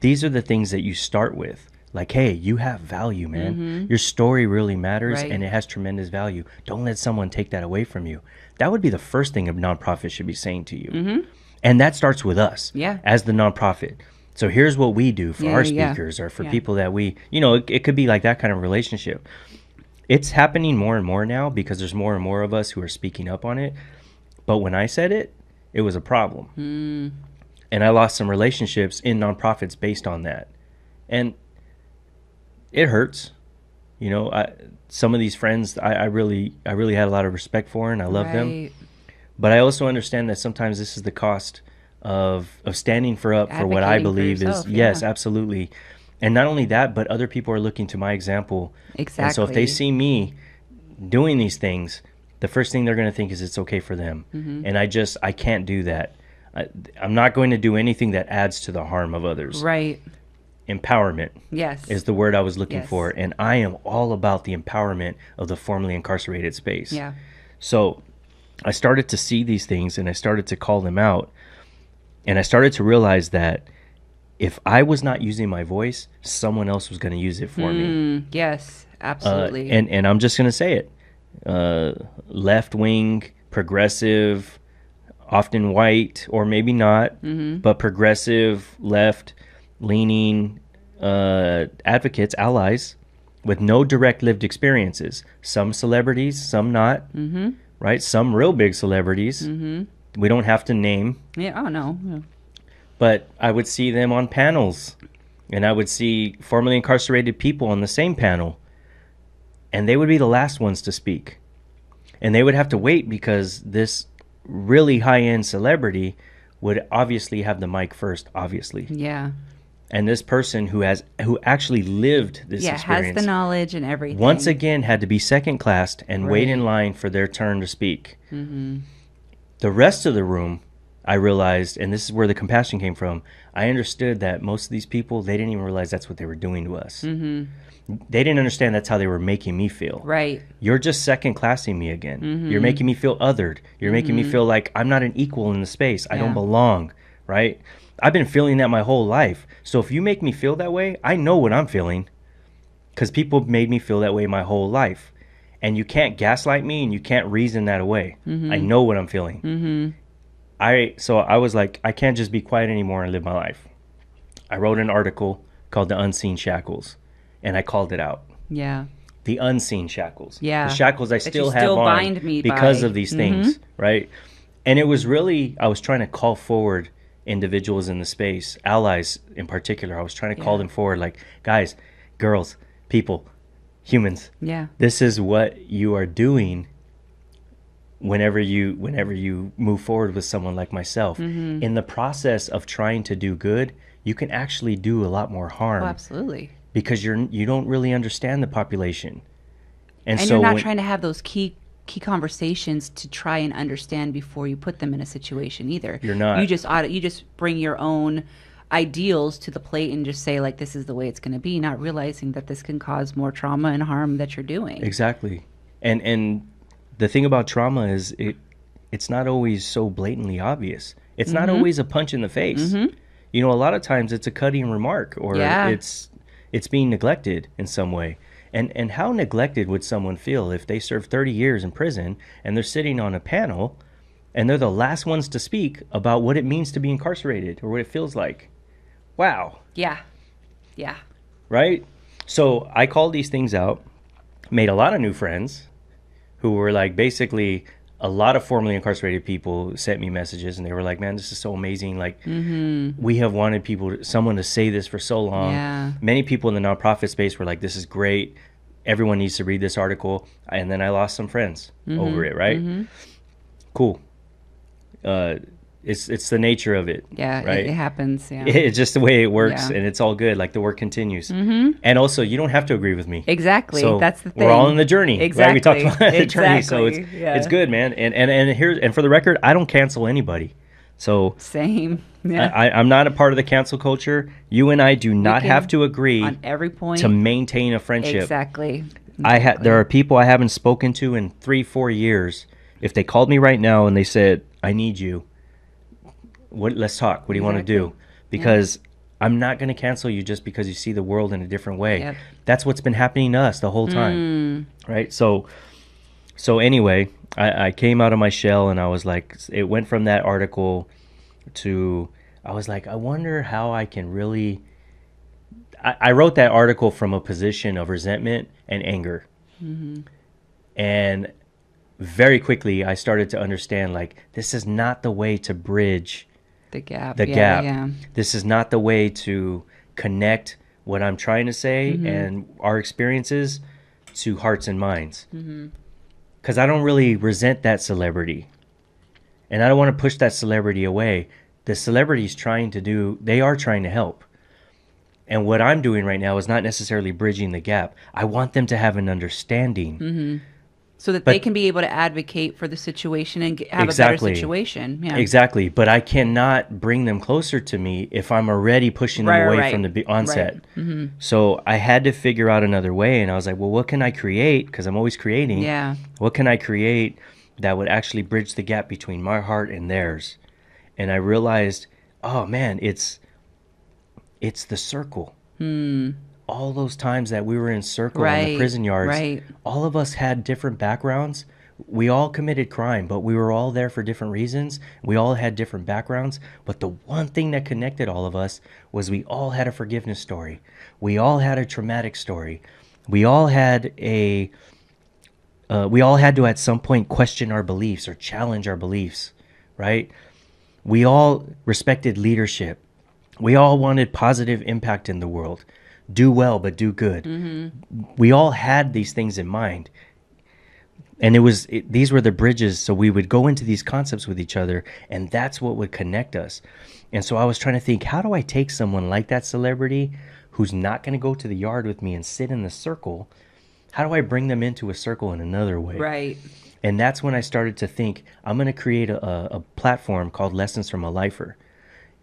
S5: these are the things that you start with. Like, hey, you have value, man. Your story really matters
S4: Right.
S5: and it has tremendous value. Don't let someone take that away from you. That would be the first thing a nonprofit should be saying to you. And that starts with us
S4: Yeah.
S5: as the nonprofit. So here's what we do for
S4: Yeah,
S5: our
S4: yeah, yeah.
S5: speakers or for
S4: Yeah.
S5: people that we, you know, it, it could be like that kind of relationship. It's happening more and more now because there's more and more of us who are speaking up on it. But when I said it, it was a problem.
S4: Hmm.
S5: And I lost some relationships in nonprofits based on that. And it hurts. You know, I, some of these friends I, I really I really had a lot of respect for and I love them. But I also understand that sometimes this is the cost of of standing for up for what I believe
S4: yourself,
S5: is yes,
S4: yeah.
S5: absolutely. And not only that, but other people are looking to my example. Exactly. And so if they see me doing these things, the first thing they're going to think is it's okay for them.
S4: Mm-hmm.
S5: And I just I can't do that. I, I'm not going to do anything that adds to the harm of others.
S4: Right.
S5: Empowerment
S4: Yes.
S5: is the word I was looking
S4: Yes.
S5: for, and I am all about the empowerment of the formerly incarcerated space.
S4: yeah.
S5: So I started to see these things and I started to call them out. And I started to realize that if I was not using my voice, someone else was going to use it for me.
S4: Mm, yes.
S5: Uh,
S4: Absolutely.
S5: and, and I'm just going to say it uh, left wing, progressive, often white, or maybe not, but progressive, left leaning uh, advocates, allies with no direct lived experiences. Some celebrities, some not, mm-hmm. right? Some real big celebrities. Mm-hmm. We don't have to name,
S4: yeah. Oh no. Yeah.
S5: but I would see them on panels, and I would see formerly incarcerated people on the same panel, and they would be the last ones to speak. And they would have to wait because this really high end celebrity would obviously have the mic first, obviously.
S4: Yeah.
S5: And this person who has who actually lived this
S4: Yeah.
S5: experience
S4: Has the knowledge and everything.
S5: once again had to be second classed and wait in line for their turn to speak. The rest of the room, I realized, and this is where the compassion came from. I understood that most of these people they didn't even realize that's what they were doing to us. Mm-hmm. They didn't understand that's how they were making me feel.
S4: Right.
S5: You're just second classing me again. Mm-hmm. You're making me feel othered. You're making me mm-hmm. feel like I'm not an equal in the space. I don't belong, right? I've been feeling that my whole life. So if you make me feel that way, I know what I'm feeling because people made me feel that way my whole life. And you can't gaslight me and you can't reason that away. Mm-hmm. I know what I'm feeling. Mm-hmm. I so I was like, I can't just be quiet anymore and live my life. I wrote an article called "The Unseen Shackles," and I called it out
S4: Yeah.
S5: the unseen shackles.
S4: Yeah.
S5: The shackles I still have
S4: still
S5: on
S4: me
S5: because
S4: by.
S5: of these things, right? And it was really I was trying to call forward individuals in the space, allies in particular. I was trying to call them forward like, guys, girls, people, humans,
S4: Yeah.
S5: this is what you are doing whenever you whenever you move forward with someone like myself.
S4: Mm-hmm.
S5: In the process of trying to do good, you can actually do a lot more harm
S4: Oh, absolutely.
S5: Because you're you don't really understand the population. And,
S4: And
S5: so
S4: you're not
S5: when-
S4: trying to have those key key conversations to try and understand before you put them in a situation either.
S5: You're not.
S4: You just auto, you just bring your own ideals to the plate and just say like this is the way it's going to be, not realizing that this can cause more trauma and harm that you're doing.
S5: Exactly. And and the thing about trauma is it it's not always so blatantly obvious. It's not mm-hmm. always a punch in the face. Mm-hmm. You know, a lot of times it's a cutting remark or
S4: Yeah.
S5: it's it's being neglected in some way. And and how neglected would someone feel if they serve 30 years in prison and they're sitting on a panel and they're the last ones to speak about what it means to be incarcerated or what it feels like? Wow
S4: Yeah. Yeah.
S5: right? So I called these things out, made a lot of new friends who were like basically a lot of formerly incarcerated people sent me messages and they were like, man, this is so amazing. Like, mm-hmm. we have wanted people, someone to say this for so long.
S4: Yeah.
S5: Many people in the nonprofit space were like, this is great. Everyone needs to read this article. And then I lost some friends mm-hmm. over it, right? Mm-hmm. Cool. Uh, it's it's the nature of it.
S4: Yeah. it-
S5: Right.
S4: It, happens. Yeah.
S5: It's just the way it works,
S4: Yeah.
S5: and it's all good. Like the work continues, mm-hmm. and also you don't have to agree with me.
S4: exactly.
S5: So
S4: That's the thing.
S5: we're all in the journey. Right? We talked
S4: Exactly.
S5: about the journey, so it's
S4: Yeah.
S5: it's good, man. And and and here and for the record, I don't cancel anybody. So
S4: Same. Yeah.
S5: I, I'm not a part of the cancel culture. You and I do not have to agree
S4: On every point.
S5: to maintain a friendship.
S4: Exactly.
S5: I ha- there are people I haven't spoken to in three, four years. If they called me right now and they said, "I need you," what? Let's talk. What do you want to do?
S4: Exactly.
S5: Because I'm not going to cancel you just because you see the world in a different way.
S4: Yep.
S5: That's what's been happening to us the whole time, mm. right? So, so anyway, I, I came out of my shell and I was like, it went from that article to I was like, I wonder how I can really. I, I wrote that article from a position of resentment and anger. Mm-hmm. And very quickly, I started to understand like, this is not the way to bridge
S4: The gap.
S5: the
S4: yeah,
S5: gap.
S4: Yeah.
S5: This is not the way to connect what I'm trying to say
S4: Mm-hmm.
S5: and our experiences to hearts and minds.
S4: Mm-hmm.
S5: Because I don't really resent that celebrity. And I don't want to push that celebrity away. The celebrity's trying to do, they are trying to help. And what I'm doing right now is not necessarily bridging the gap. I want them to have an understanding.
S4: Mm-hmm. So that they can be able to advocate for the situation and have
S5: Exactly.
S4: a better situation. Yeah.
S5: Exactly, but I cannot bring them closer to me if I'm already pushing them away
S4: right,
S5: from the onset.
S4: Mm-hmm.
S5: So I had to figure out another way, and I was like, "Well, what can I create? Because I'm always creating.
S4: Yeah.
S5: What can I create that would actually bridge the gap between my heart and theirs?" And I realized, oh man, it's it's the circle. All those times that we were in circle in the. Prison yards,
S4: right.
S5: all of us had different backgrounds. We all committed crime, but we were all there for different reasons. We all had different backgrounds, but the one thing that connected all of us was we all had a forgiveness story. We all had a traumatic story. We all had a uh, we all had to at some point question our beliefs or challenge our beliefs, right? We all respected leadership. We all wanted positive impact in the world. Do well, but do good. Mm-hmm. We all had these things in mind. And it was it, these were the bridges so we would go into these concepts with each other and that's what would connect us. And so I was trying to think how do I take someone like that celebrity who's not going to go to the yard with me and sit in the circle? How do I bring them into a circle in another way?
S4: Right.
S5: And that's when I started to think I'm going to create a, a, a platform called Lessons from a Lifer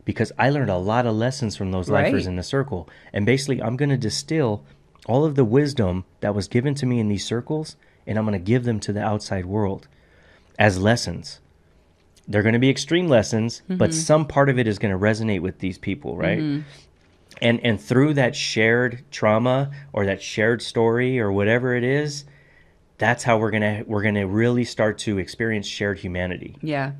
S5: because I learned a lot of lessons from those lifers in the circle. And basically, I'm going to distill all of the wisdom that was given to me in these circles and I'm going to give them to the outside world as lessons. They're going to be extreme lessons, but mm-hmm. some part of it is going to resonate with these people, right? Mm-hmm. And and through that shared trauma or that shared story or whatever it is, that's how we're going to we're going to really start to experience shared humanity.
S4: Yeah.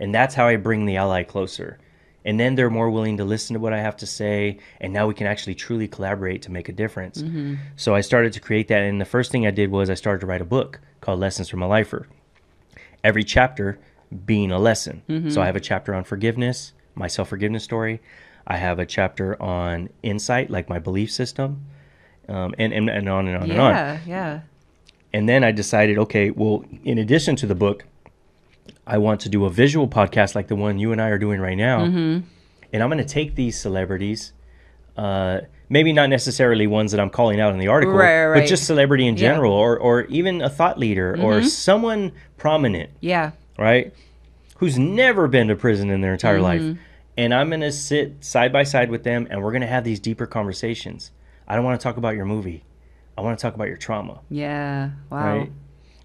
S5: And that's how I bring the ally closer. And then they're more willing to listen to what I have to say. And now we can actually truly collaborate to make a difference. So I started to create that. And the first thing I did was I started to write a book called Lessons from a Lifer. Every chapter being a lesson. So I have a chapter on forgiveness, my self forgiveness story. I have a chapter on insight, like my belief system, um, and, and, and on and on and on.
S4: Yeah. Yeah.
S5: And then I decided, okay, well, in addition to the book, I want to do a visual podcast like the one you and I are doing right now.
S4: Mm-hmm.
S5: And I'm going to take these celebrities, uh, maybe not necessarily ones that I'm calling out in the article,
S4: Right, right,
S5: but just celebrity in
S4: Yeah. Mm-hmm.
S5: general, or, or even a thought leader or someone prominent,
S4: Yeah.
S5: right? Who's never been to prison in their entire
S4: Mm-hmm.
S5: life. And I'm going to sit side by side with them and we're going to have these deeper conversations. I don't want to talk about your movie. I want to talk about your trauma
S4: Yeah. Wow.
S5: right?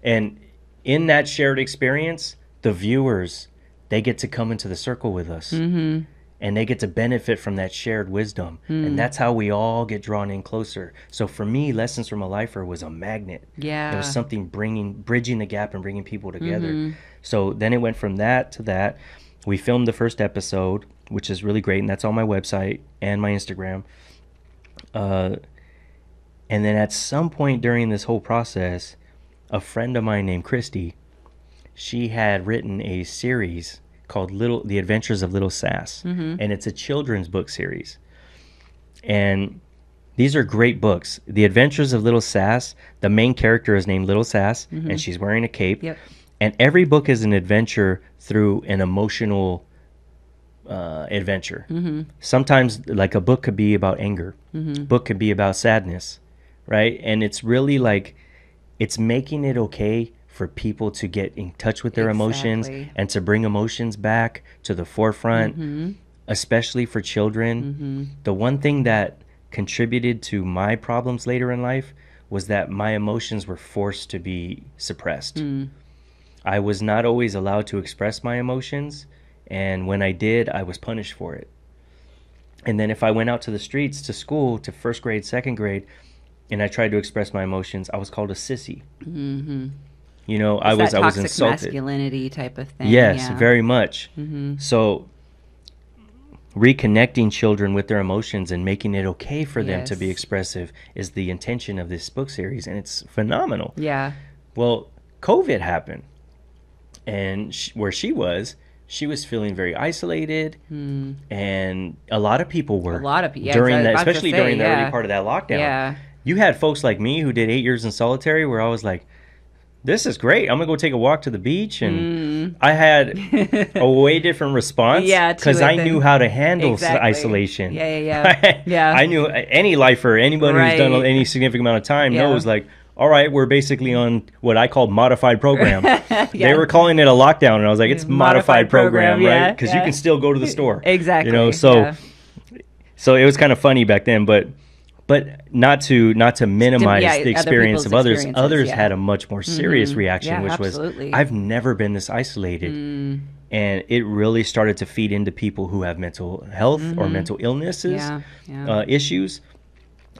S5: And in that shared experience, the viewers they get to come into the circle with us
S4: Mm-hmm.
S5: and they get to benefit from that shared wisdom
S4: Mm.
S5: and that's how we all get drawn in closer so for me lessons from a lifer was a magnet
S4: Yeah.
S5: it was something bringing bridging the gap and bringing people together
S4: Mm-hmm.
S5: so then it went from that to that we filmed the first episode which is really great and that's on my website and my instagram uh, and then at some point during this whole process a friend of mine named christy she had written a series called little the adventures of little sass. Mm-hmm. And it's a children's book series. And these are great books. The adventures of little sass the main character is named little sass mm-hmm. and she's wearing a cape.
S4: Yep.
S5: and every book is an adventure through an emotional uh, adventure. Mm-hmm. Sometimes like a book could be about anger. Book could be about sadness right? And it's really like it's making it okay for people to get in touch with their emotions and to bring emotions back to the forefront mm-hmm. especially for children. Mm-hmm. The one thing that contributed to my problems later in life was that my emotions were forced to be suppressed. Hmm. I was not always allowed to express my emotions and when i did i was punished for it. And then if i went out to the streets to school to first grade second grade and i tried to express my emotions i was called a sissy. Mm-hmm. You know i was i was insulted
S4: masculinity type of thing.
S5: Yes,
S4: yeah.
S5: very much. So, reconnecting children with their emotions and making it okay for them to be expressive is the intention of this book series, and it's phenomenal.
S4: Yeah.
S5: Well, COVID happened, and sh- where she was, she was feeling very isolated, and a lot of people were.
S4: Hmm. A lot of people yeah,
S5: during that, especially
S4: say,
S5: during the
S4: yeah.
S5: early part of that lockdown.
S4: Yeah.
S5: You had folks like me who did eight years in solitary, where I was like, "This is great. I'm gonna go take a walk to the beach," and mm. I had a way different response.
S4: Yeah,
S5: because I
S4: than-
S5: knew how to handle
S4: Exactly.
S5: isolation.
S4: Yeah, yeah, yeah. Yeah.
S5: I knew any lifer, anyone who's done any significant amount of time
S4: Yeah.
S5: knows like. All right, we're basically on what I call modified program. They were calling it a lockdown, and I was like, "It's mm, modified,
S4: Modified
S5: program,
S4: program,
S5: right? Because you
S4: yeah.
S5: can still go to the store,
S4: Exactly.
S5: You know, so
S4: yeah.
S5: so it was kind of funny back then, but but not to not to minimize
S4: yeah,
S5: the experience
S4: people's
S5: of others. Others
S4: yeah.
S5: had a much more serious reaction,
S4: Yeah,
S5: which
S4: absolutely. Mm.
S5: was I've never been this isolated, and it really started to feed into people who have mental health or mental illnesses,
S4: Mm-hmm.
S5: Uh, issues,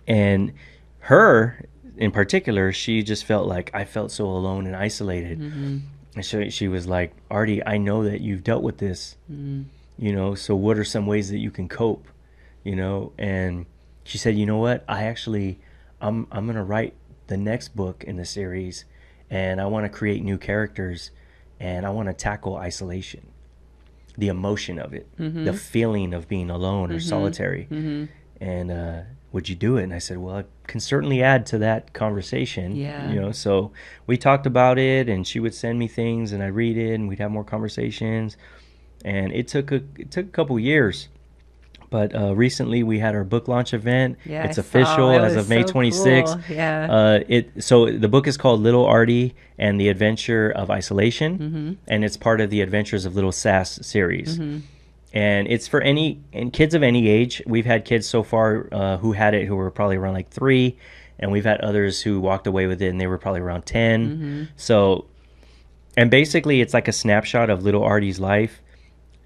S5: and her in particular, she just felt like I felt so alone and isolated.
S4: Mm-hmm.
S5: And so she was like, Artie, I know that you've dealt with this, you know, so what are some ways that you can cope, you know? And she said, you know what? I actually, I'm, I'm going to write the next book in the series and I want to create new characters and I want to tackle isolation, the emotion of it, mm-hmm. the feeling of being alone or mm-hmm. solitary. Mm-hmm. And, uh, would you do it? And I said, well, I can certainly add to that conversation.
S4: Yeah.
S5: You know, so we talked about it and she would send me things and I'd read it and we'd have more conversations. And it took a, it took a couple years. But uh, recently we had our book launch event.
S4: Yeah,
S5: it's
S4: I
S5: official
S4: It
S5: as
S4: was
S5: of May
S4: so
S5: 26th.
S4: cool. Yeah.
S5: Uh, it so the book is called Little Artie and the Adventure of Isolation,
S4: Mm-hmm.
S5: and it's part of the Adventures of Little Sass series.
S4: Mm-hmm.
S5: And it's for any and kids of any age. We've had kids so far uh, who had it who were probably around like three, and we've had others who walked away with it and they were probably around 10
S4: Mm-hmm.
S5: So, and basically, it's like a snapshot of little Artie's life,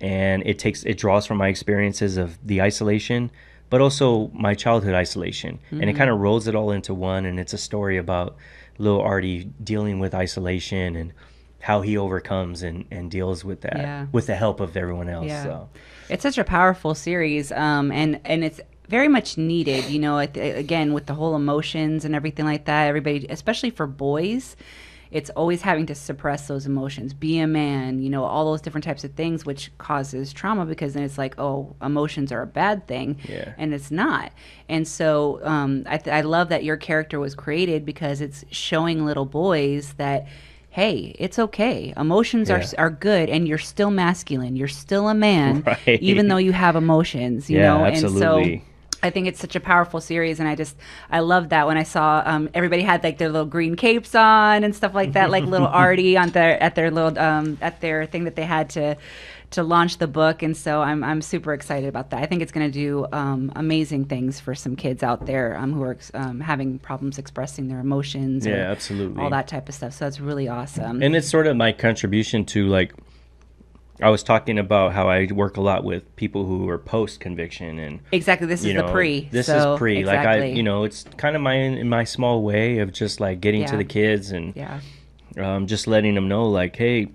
S5: and it takes it draws from my experiences of the isolation, but also my childhood isolation, and it kind of rolls it all into one. And it's a story about little Artie dealing with isolation and how he overcomes and, and deals with that
S4: Yeah.
S5: with the help of everyone else.
S4: Yeah.
S5: So.
S4: It's such a powerful series, um, and and it's very much needed. You know, again with the whole emotions and everything like that. Everybody, especially for boys, it's always having to suppress those emotions. Be a man, you know, all those different types of things, which causes trauma because then it's like, oh, emotions are a bad thing,
S5: Yeah.
S4: and it's not. And so, um, I, th- I love that your character was created because it's showing little boys that. Hey, it's okay. Emotions
S5: Yeah.
S4: are are good, and you're still masculine. You're still a man,
S5: Right.
S4: even though you have emotions. You
S5: Yeah,
S4: know,
S5: absolutely.
S4: and so I think it's such a powerful series, and I just I love that when I saw um, everybody had like their little green capes on and stuff like that, like little Artie on their at their little um, at their thing that they had to to launch the book, and so I'm I'm super excited about that. I think it's going to do um, amazing things for some kids out there um, who are um, having problems expressing their emotions. or
S5: Yeah, absolutely.
S4: all that type of stuff. So that's really awesome.
S5: and it's sort of my contribution to like I was talking about how I work a lot with people who are post conviction and
S4: Exactly. This is
S5: know
S4: the pre.
S5: this
S4: so,
S5: is pre like I you know it's kind of my in my small way of just like getting to the kids and
S4: Yeah.
S5: um, just letting them know like hey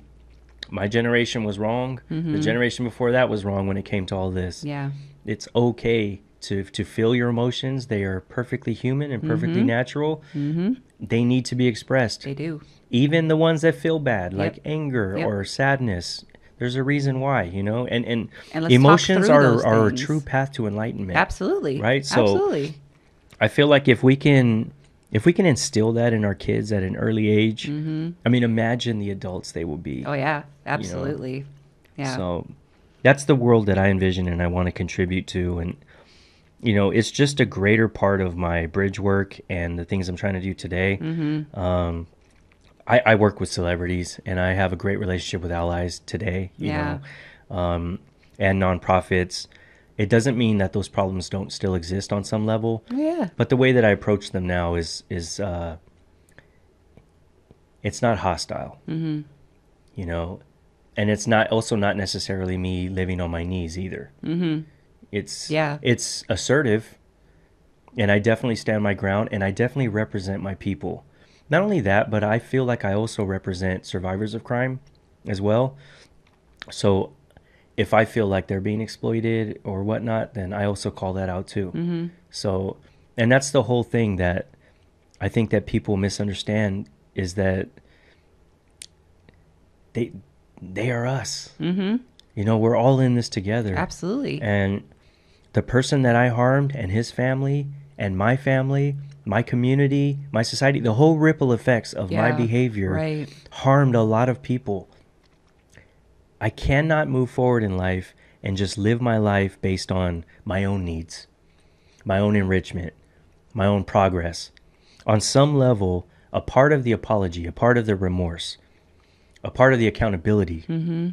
S5: my generation was wrong the generation before that was wrong when it came to all this
S4: Mm-hmm. Yeah.
S5: it's okay to to feel your emotions they are perfectly human and perfectly natural
S4: Mm-hmm.
S5: they need to be expressed
S4: They do.
S5: even the ones that feel bad like
S4: Yep.
S5: anger
S4: Yep.
S5: or sadness there's a reason why you know and and,
S4: And
S5: emotions are are a true path to enlightenment
S4: Absolutely.
S5: Right? So-
S4: Absolutely.
S5: I feel like if we can if we can instill that in our kids at an early age, I mean, imagine the adults they will be.
S4: Mm-hmm. Oh yeah. Absolutely. Yeah.
S5: So that's the world that I envision and I want to contribute to. And, you know, it's just a greater part of my bridge work and the things I'm trying to do today.
S4: Mm-hmm.
S5: Um, I, I work with celebrities and I have a great relationship with allies today, you
S4: Yeah.
S5: know, um, and nonprofits. It doesn't mean that those problems don't still exist on some level.
S4: yeah.
S5: But the way that I approach them now is is uh, it's not hostile, mm-hmm. you know, and it's not also not necessarily me living on my knees either. Mm-hmm. It's
S4: Yeah.
S5: it's assertive, and I definitely stand my ground, and I definitely represent my people. Not only that, but I feel like I also represent survivors of crime as well. So if I feel like they're being exploited or whatnot, then I also call that out too. Mm-hmm. So, and that's the whole thing that I think that people misunderstand is that they they are us. Mm-hmm. You know, we're all in this together.
S4: Absolutely.
S5: And the person that I harmed and his family and my family, my community, my society, the whole ripple effects of my behavior
S4: right.
S5: harmed a lot of people. I cannot move forward in life and just live my life based on my own needs, my own enrichment, my own progress. On some level, a part of the apology, a part of the remorse, a part of the accountability mm-hmm.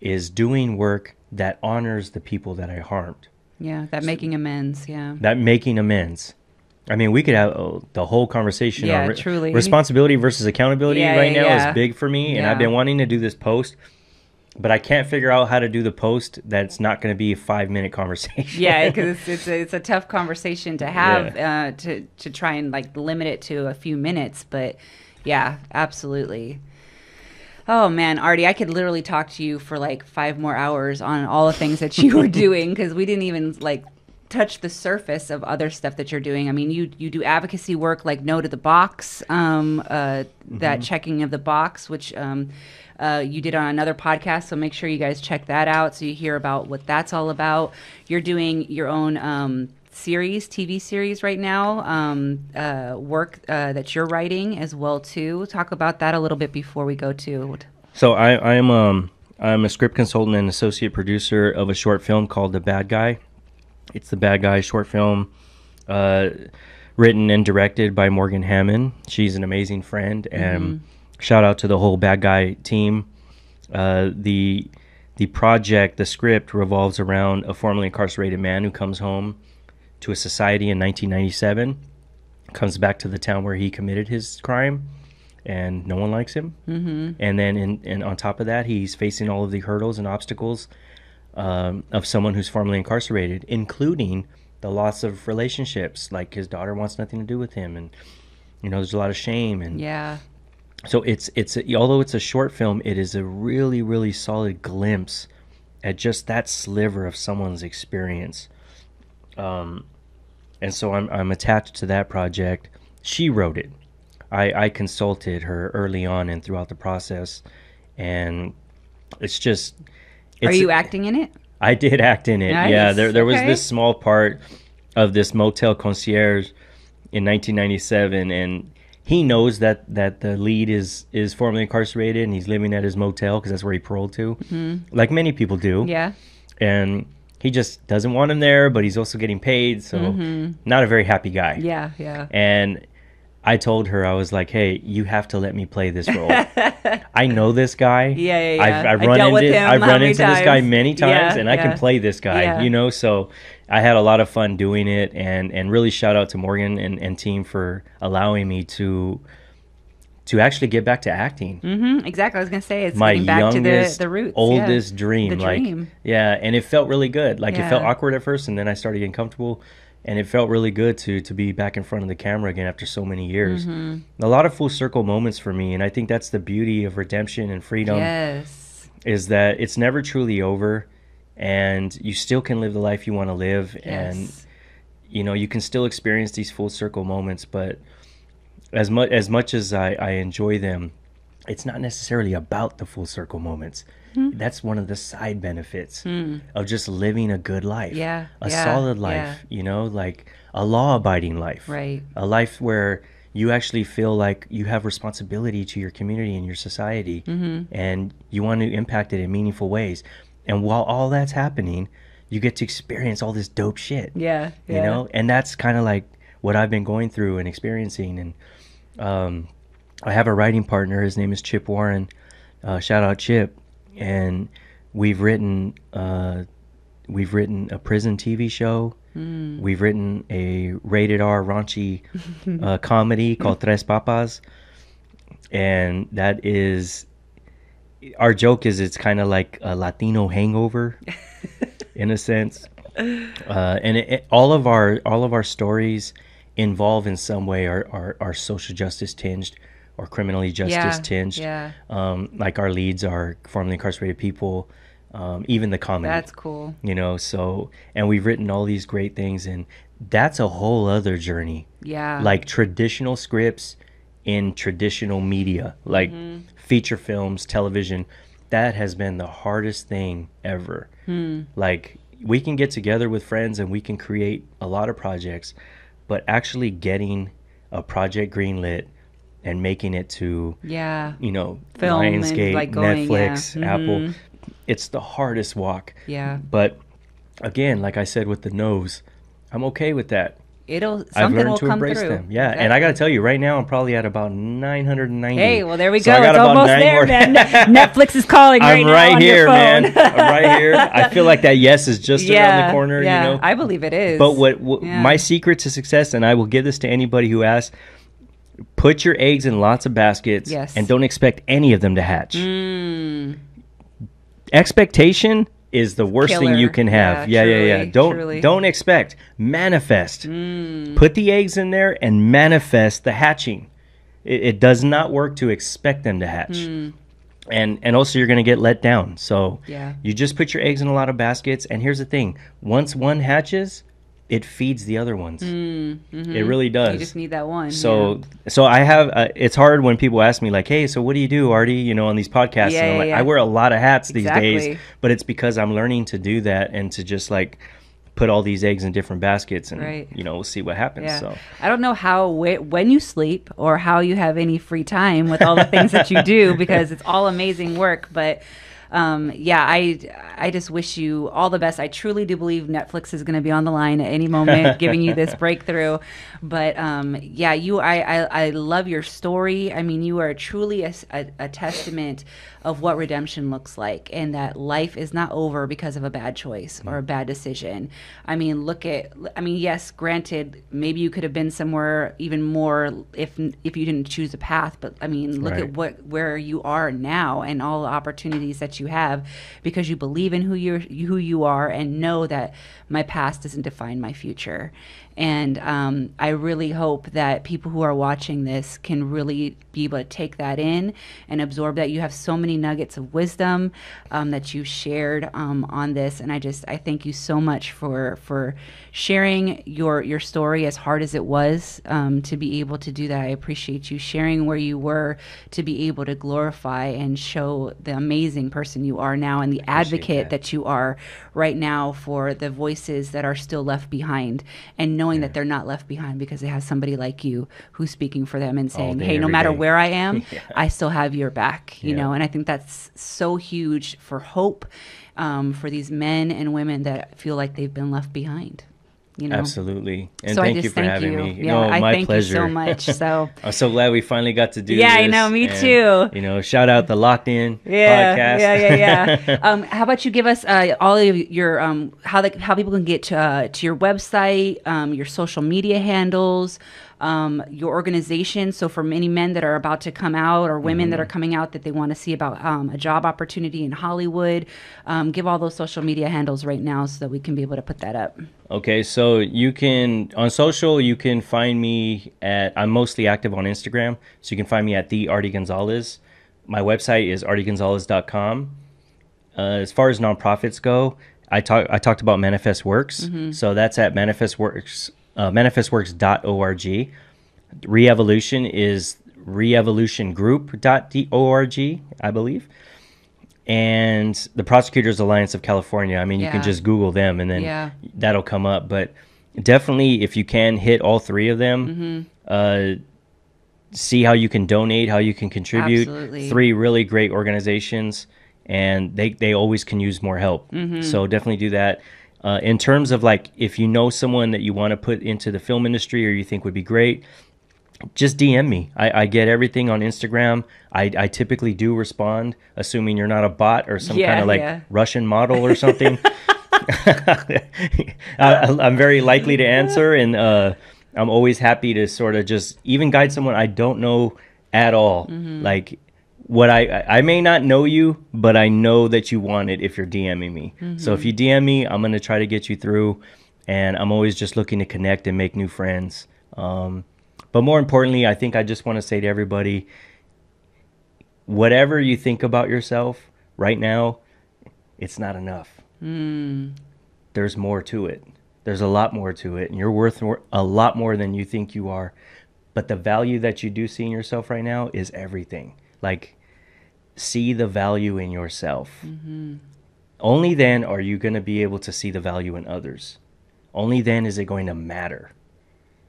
S5: is doing work that honors the people that I harmed,
S4: Yeah. That making amends. Yeah.
S5: that making amends. I mean, we could have uh, the whole conversation
S4: Yeah,
S5: on re-
S4: truly.
S5: responsibility versus accountability
S4: Yeah,
S5: right
S4: yeah,
S5: now
S4: yeah.
S5: is big for me, and I've been wanting to do this post, but I can't figure out how to do the post that's not going to be a five minute conversation.
S4: yeah, because it's it's a, it's a tough conversation to have uh, to to try and like limit it to a few minutes. But yeah, absolutely. Oh man, Artie, I could literally talk to you for like five more hours on all the things that you were doing because we didn't even like touch the surface of other stuff that you're doing. I mean, you you do advocacy work like No to the Box, um, uh, that checking of the box, which um, uh, you did on another podcast. So make sure you guys check that out so you hear about what that's all about. You're doing your own. Um, series tv series right now um, uh, work uh, that you're writing as well too talk about that a little bit before we go to
S5: So I, I am um I'm a script consultant and associate producer of a short film called The Bad Guy. It's the Bad Guy short film, uh, written and directed by Morgan Hammond. She's an amazing friend, and shout out to the whole Bad Guy team. Uh, the the project, the script revolves around a formerly incarcerated man who comes home to a society in 1997, comes back to the town where he committed his crime, and no one likes him. Mm-hmm. And then, in, and on top of that, he's facing all of the hurdles and obstacles um, of someone who's formerly incarcerated, including the loss of relationships. Like his daughter wants nothing to do with him, and you know, there's a lot of shame. And
S4: yeah
S5: so it's it's a, although it's a short film, it is a really really solid glimpse at just that sliver of someone's experience. Um, and so I'm I'm attached to that project. She wrote it. I I consulted her early on and throughout the process, and it's just.
S4: Are you acting in it
S5: I did act in it.
S4: Nice,
S5: Yeah, there there was
S4: okay.
S5: this small part of this motel concierge in 1997, and he knows that that the lead is is formerly incarcerated and he's living at his motel because that's where he paroled to, like many people do.
S4: Mm-hmm. yeah
S5: And he just doesn't want him there, but he's also getting paid, so not a very happy guy.
S4: Mm-hmm. yeah yeah
S5: And I told her I was like, "Hey, you have to let me play this role. I know this guy.
S4: Yeah, yeah, yeah.
S5: I've, I've run into I've run into this guy many times,
S4: Yeah,
S5: and I
S4: yeah.
S5: can play this guy.
S4: Yeah.
S5: You know, so I had a lot of fun doing it, and and really shout out to Morgan and, and team for allowing me to to actually get back to acting.
S4: hmm Exactly. I was gonna say it's
S5: My
S4: getting back
S5: youngest,
S4: to the the roots.
S5: oldest
S4: yeah.
S5: dream,
S4: The
S5: like
S4: dream.
S5: yeah, and it felt really good. Like it felt awkward at first, and then I started getting comfortable, and it felt really good to to be back in front of the camera again after so many years.
S4: Mm-hmm.
S5: A lot of full circle moments for me, and I think that's the beauty of redemption and freedom
S4: yes.
S5: is that it's never truly over, and you still can live the life you want to live, and you know you can still experience these full circle moments but as much as much as I, I enjoy them it's not necessarily about the full circle moments
S4: Hmm.
S5: that's one of the side benefits of just living a good life
S4: Yeah,
S5: a
S4: yeah,
S5: solid life
S4: yeah.
S5: you know like a law abiding life
S4: Right.
S5: a life where you actually feel like you have responsibility to your community and your society
S4: Mm-hmm.
S5: and you want to impact it in meaningful ways and while all that's happening you get to experience all this dope shit
S4: Yeah.
S5: you know and that's kind of like what i've been going through and experiencing and um, i have a writing partner his name is chip warren uh, shout out chip and we've written uh, we've written a prison tv show. We've written a rated r raunchy uh, comedy called tres papas. And that is our joke is it's kind of like a latino hangover in a sense. Uh, and it, it- all of our all of our stories involve in some way our, our, our social justice tinged or criminally justice
S4: Yeah,
S5: tinged.
S4: yeah.
S5: Um, like our leads are formerly incarcerated people, um, even the comedy.
S4: That's cool.
S5: you know. So and we've written all these great things, and that's a whole other journey.
S4: Yeah.
S5: Like traditional scripts in traditional media, like
S4: Mm-hmm.
S5: feature films, television. That has been the hardest thing ever.
S4: Hmm.
S5: Like we can get together with friends and we can create a lot of projects, but actually getting a project greenlit and making it to
S4: Yeah.
S5: you know
S4: Film
S5: Lionsgate,
S4: like, going,
S5: Netflix,
S4: yeah.
S5: Apple,
S4: Mhm.
S5: it's the hardest walk.
S4: Yeah.
S5: But again, like I said with the nose, I'm okay with that.
S4: It'll
S5: I've learned
S4: will
S5: to
S4: come
S5: embrace
S4: through.
S5: them. Yeah, and I got to tell you, right now I'm probably at about 990.
S4: Hey, well there we
S5: So
S4: go.
S5: I got
S4: It's
S5: about
S4: almost
S5: nine
S4: there,
S5: more-
S4: man. Netflix is calling right
S5: I'm
S4: now
S5: right
S4: on
S5: here, man. I'm right here. I feel like that yes is just around the corner.
S4: Yeah,
S5: You know,
S4: I believe it is.
S5: But what, what
S4: Yeah.
S5: my secret to success, and I will give this to anybody who asks, put your eggs in lots of baskets,
S4: Yes.
S5: and don't expect any of them to hatch.
S4: Mm,
S5: Expectation is the worst thing you can have.
S4: Yeah,
S5: Yeah, yeah, yeah. Don't
S4: truly.
S5: don't expect. Manifest.
S4: Mm.
S5: Put the eggs in there and manifest the hatching. It, it does not work to expect them to hatch. And and also you're going to get let down. So.
S4: Yeah.
S5: you just put your eggs in a lot of baskets and here's the thing. Once one hatches, it feeds the other ones. It really does.
S4: You just need that one.
S5: So so I have uh, it's hard when people ask me like, "Hey, so what do you do, Artie?" You know, on these podcasts,
S4: Yeah,
S5: and I'm
S4: yeah,
S5: like,
S4: yeah.
S5: I wear a lot of hats these days, but it's because I'm learning to do that and to just like put all these eggs in different baskets, and
S4: Right.
S5: you know, we'll see what happens.
S4: Yeah.
S5: So
S4: I don't know how wh- when you sleep or how you have any free time with all the things that you do because it's all amazing work. But um, yeah, I I just wish you all the best. I truly do believe Netflix is going to be on the line at any moment, giving you this breakthrough. But um, yeah, you I, I I love your story. I mean, you are truly a testament of what redemption looks like, and that life is not over because of a bad choice or a mm. bad decision. I mean, look at I mean, yes, granted, maybe you could have been somewhere even more if if you didn't choose a path. But I mean, look
S5: Right.
S4: at what where you are now and all the opportunities that you have because you believe in who you're who you are and know that my past doesn't define my future. And um, I really hope that people who are watching this can really be able to take that in and absorb that. You have so many nuggets of wisdom um, that you shared um, on this, and I just I thank you so much for for sharing your your story as hard as it was um, to be able to do that. I appreciate you sharing where you were to be able to glorify and show the amazing person you are now and the advocate
S5: that.
S4: that you are right now for the voices that are still left behind and knowing that they're not left behind because they have somebody like you who's speaking for them and saying,
S5: day,
S4: hey, no matter
S5: day."
S4: where I am, I still have your back, you
S5: Yeah.
S4: know, and I think that's so huge for hope um, for these men and women that feel like they've been left behind. You know,
S5: absolutely, and
S4: so
S5: thank
S4: I just
S5: you for
S4: thank
S5: having
S4: you.
S5: me.
S4: Yeah,
S5: no,
S4: I
S5: my
S4: thank
S5: pleasure.
S4: you so much. So
S5: I'm so glad we finally got to do this.
S4: Yeah, I know, me
S5: and,
S4: too.
S5: You know, shout out the Locked In
S4: yeah,
S5: podcast.
S4: yeah, yeah, yeah. um, how about you give us uh, all of your um, how the, how people can get to, uh, to your website, um, your social media handles, um, your organization. So for many men that are about to come out or women that
S5: Mm-hmm.
S4: are coming out that they want to see about um, a job opportunity in Hollywood, um, give all those social media handles right now so that we can be able to put that up.
S5: Okay, so you can on social you can find me at I'm mostly active on Instagram, so you can find me at the Artie Gonzales. My website is artiegonzales.com. Uh, as far as nonprofits go, I talk I talked about Manifest Works, so that's at Manifest Works uh, manifestworks.org. Reevolution is reevolutiongroup.org, I believe. And the Prosecutors Alliance of California. I mean, you can just Google them and then
S4: Yeah.
S5: that'll come up. But definitely, if you can hit all three of them,
S4: Mm-hmm.
S5: uh, see how you can donate, how you can contribute.
S4: Absolutely.
S5: Three really great organizations, and they, they always can use more help.
S4: Mm-hmm.
S5: So definitely do that. Uh, in terms of like, if you know someone that you want to put into the film industry or you think would be great, just DM me. I, I get everything on Instagram. I, I typically do respond, assuming you're not a bot or some
S4: Yeah,
S5: kind of like
S4: yeah.
S5: Russian model or something. I, I'm very likely to answer, and uh, I'm always happy to sort of just even guide someone I don't know at all.
S4: Mm-hmm.
S5: Like what I I may not know you, but I know that you want it if you're DMing me. So
S4: Mm-hmm.
S5: if you DM me, I'm gonna try to get you through, and I'm always just looking to connect and make new friends. Um, but more importantly, I think I just want to say to everybody, whatever you think about yourself right now, it's not enough. Hmm. There's more to it. There's a lot more to it, and you're worth a lot more than you think you are. But the value that you do see in yourself right now is everything. Like, see the value in yourself. Mm-hmm. Only then are you going to be able to see the value in others. Only then is it going to matter.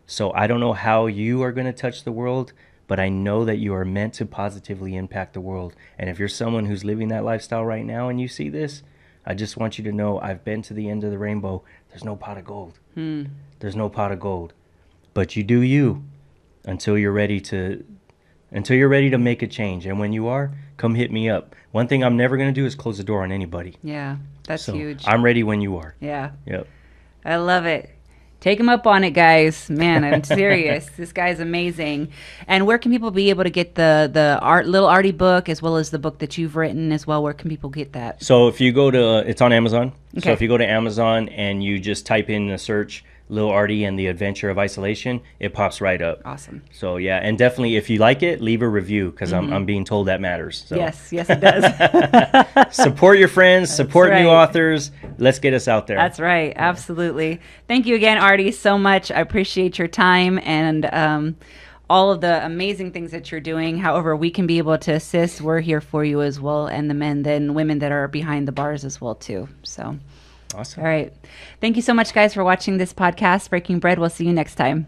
S5: So I don't know how you are going to touch the world, but I know that you are meant to positively impact the world. And if you're someone who's living that lifestyle right now and you see this, I just want you to know I've been to the end of the rainbow. There's no pot of gold. Hmm. There's no pot of gold. But you do you until you're ready to until you're ready to make a change. And when you are, come hit me up. One thing I'm never going to do is close the door on anybody.
S4: Yeah, that's
S5: So
S4: huge.
S5: I'm ready when you are.
S4: yeah.
S5: Yep.
S4: I love it. Take him up on it, guys. Man, I'm serious. this guy's amazing. And where can people be able to get the the art little Artie book as well as the book that you've written as well? Where can people get that?
S5: So if you go to, uh, it's on Amazon.
S4: Okay.
S5: So if you go to Amazon and you just type in the search Lil Artie and the Adventure of Isolation, it pops right up.
S4: Awesome.
S5: So yeah, and definitely if you like it, leave a review because I'm, I'm being told that matters. So
S4: Mm-hmm. Yes, yes, it does.
S5: support your friends, support new authors. Let's get us out there.
S4: That's right. Absolutely. Thank you again, Artie, so much. I appreciate your time and um, all of the amazing things that you're doing. However, we can be able to assist. We're here for you as well, and the men, then women that are behind the bars as well too. So,
S5: awesome.
S4: all right. Thank you so much, guys, for watching this podcast, Breaking Bread. We'll see you next time.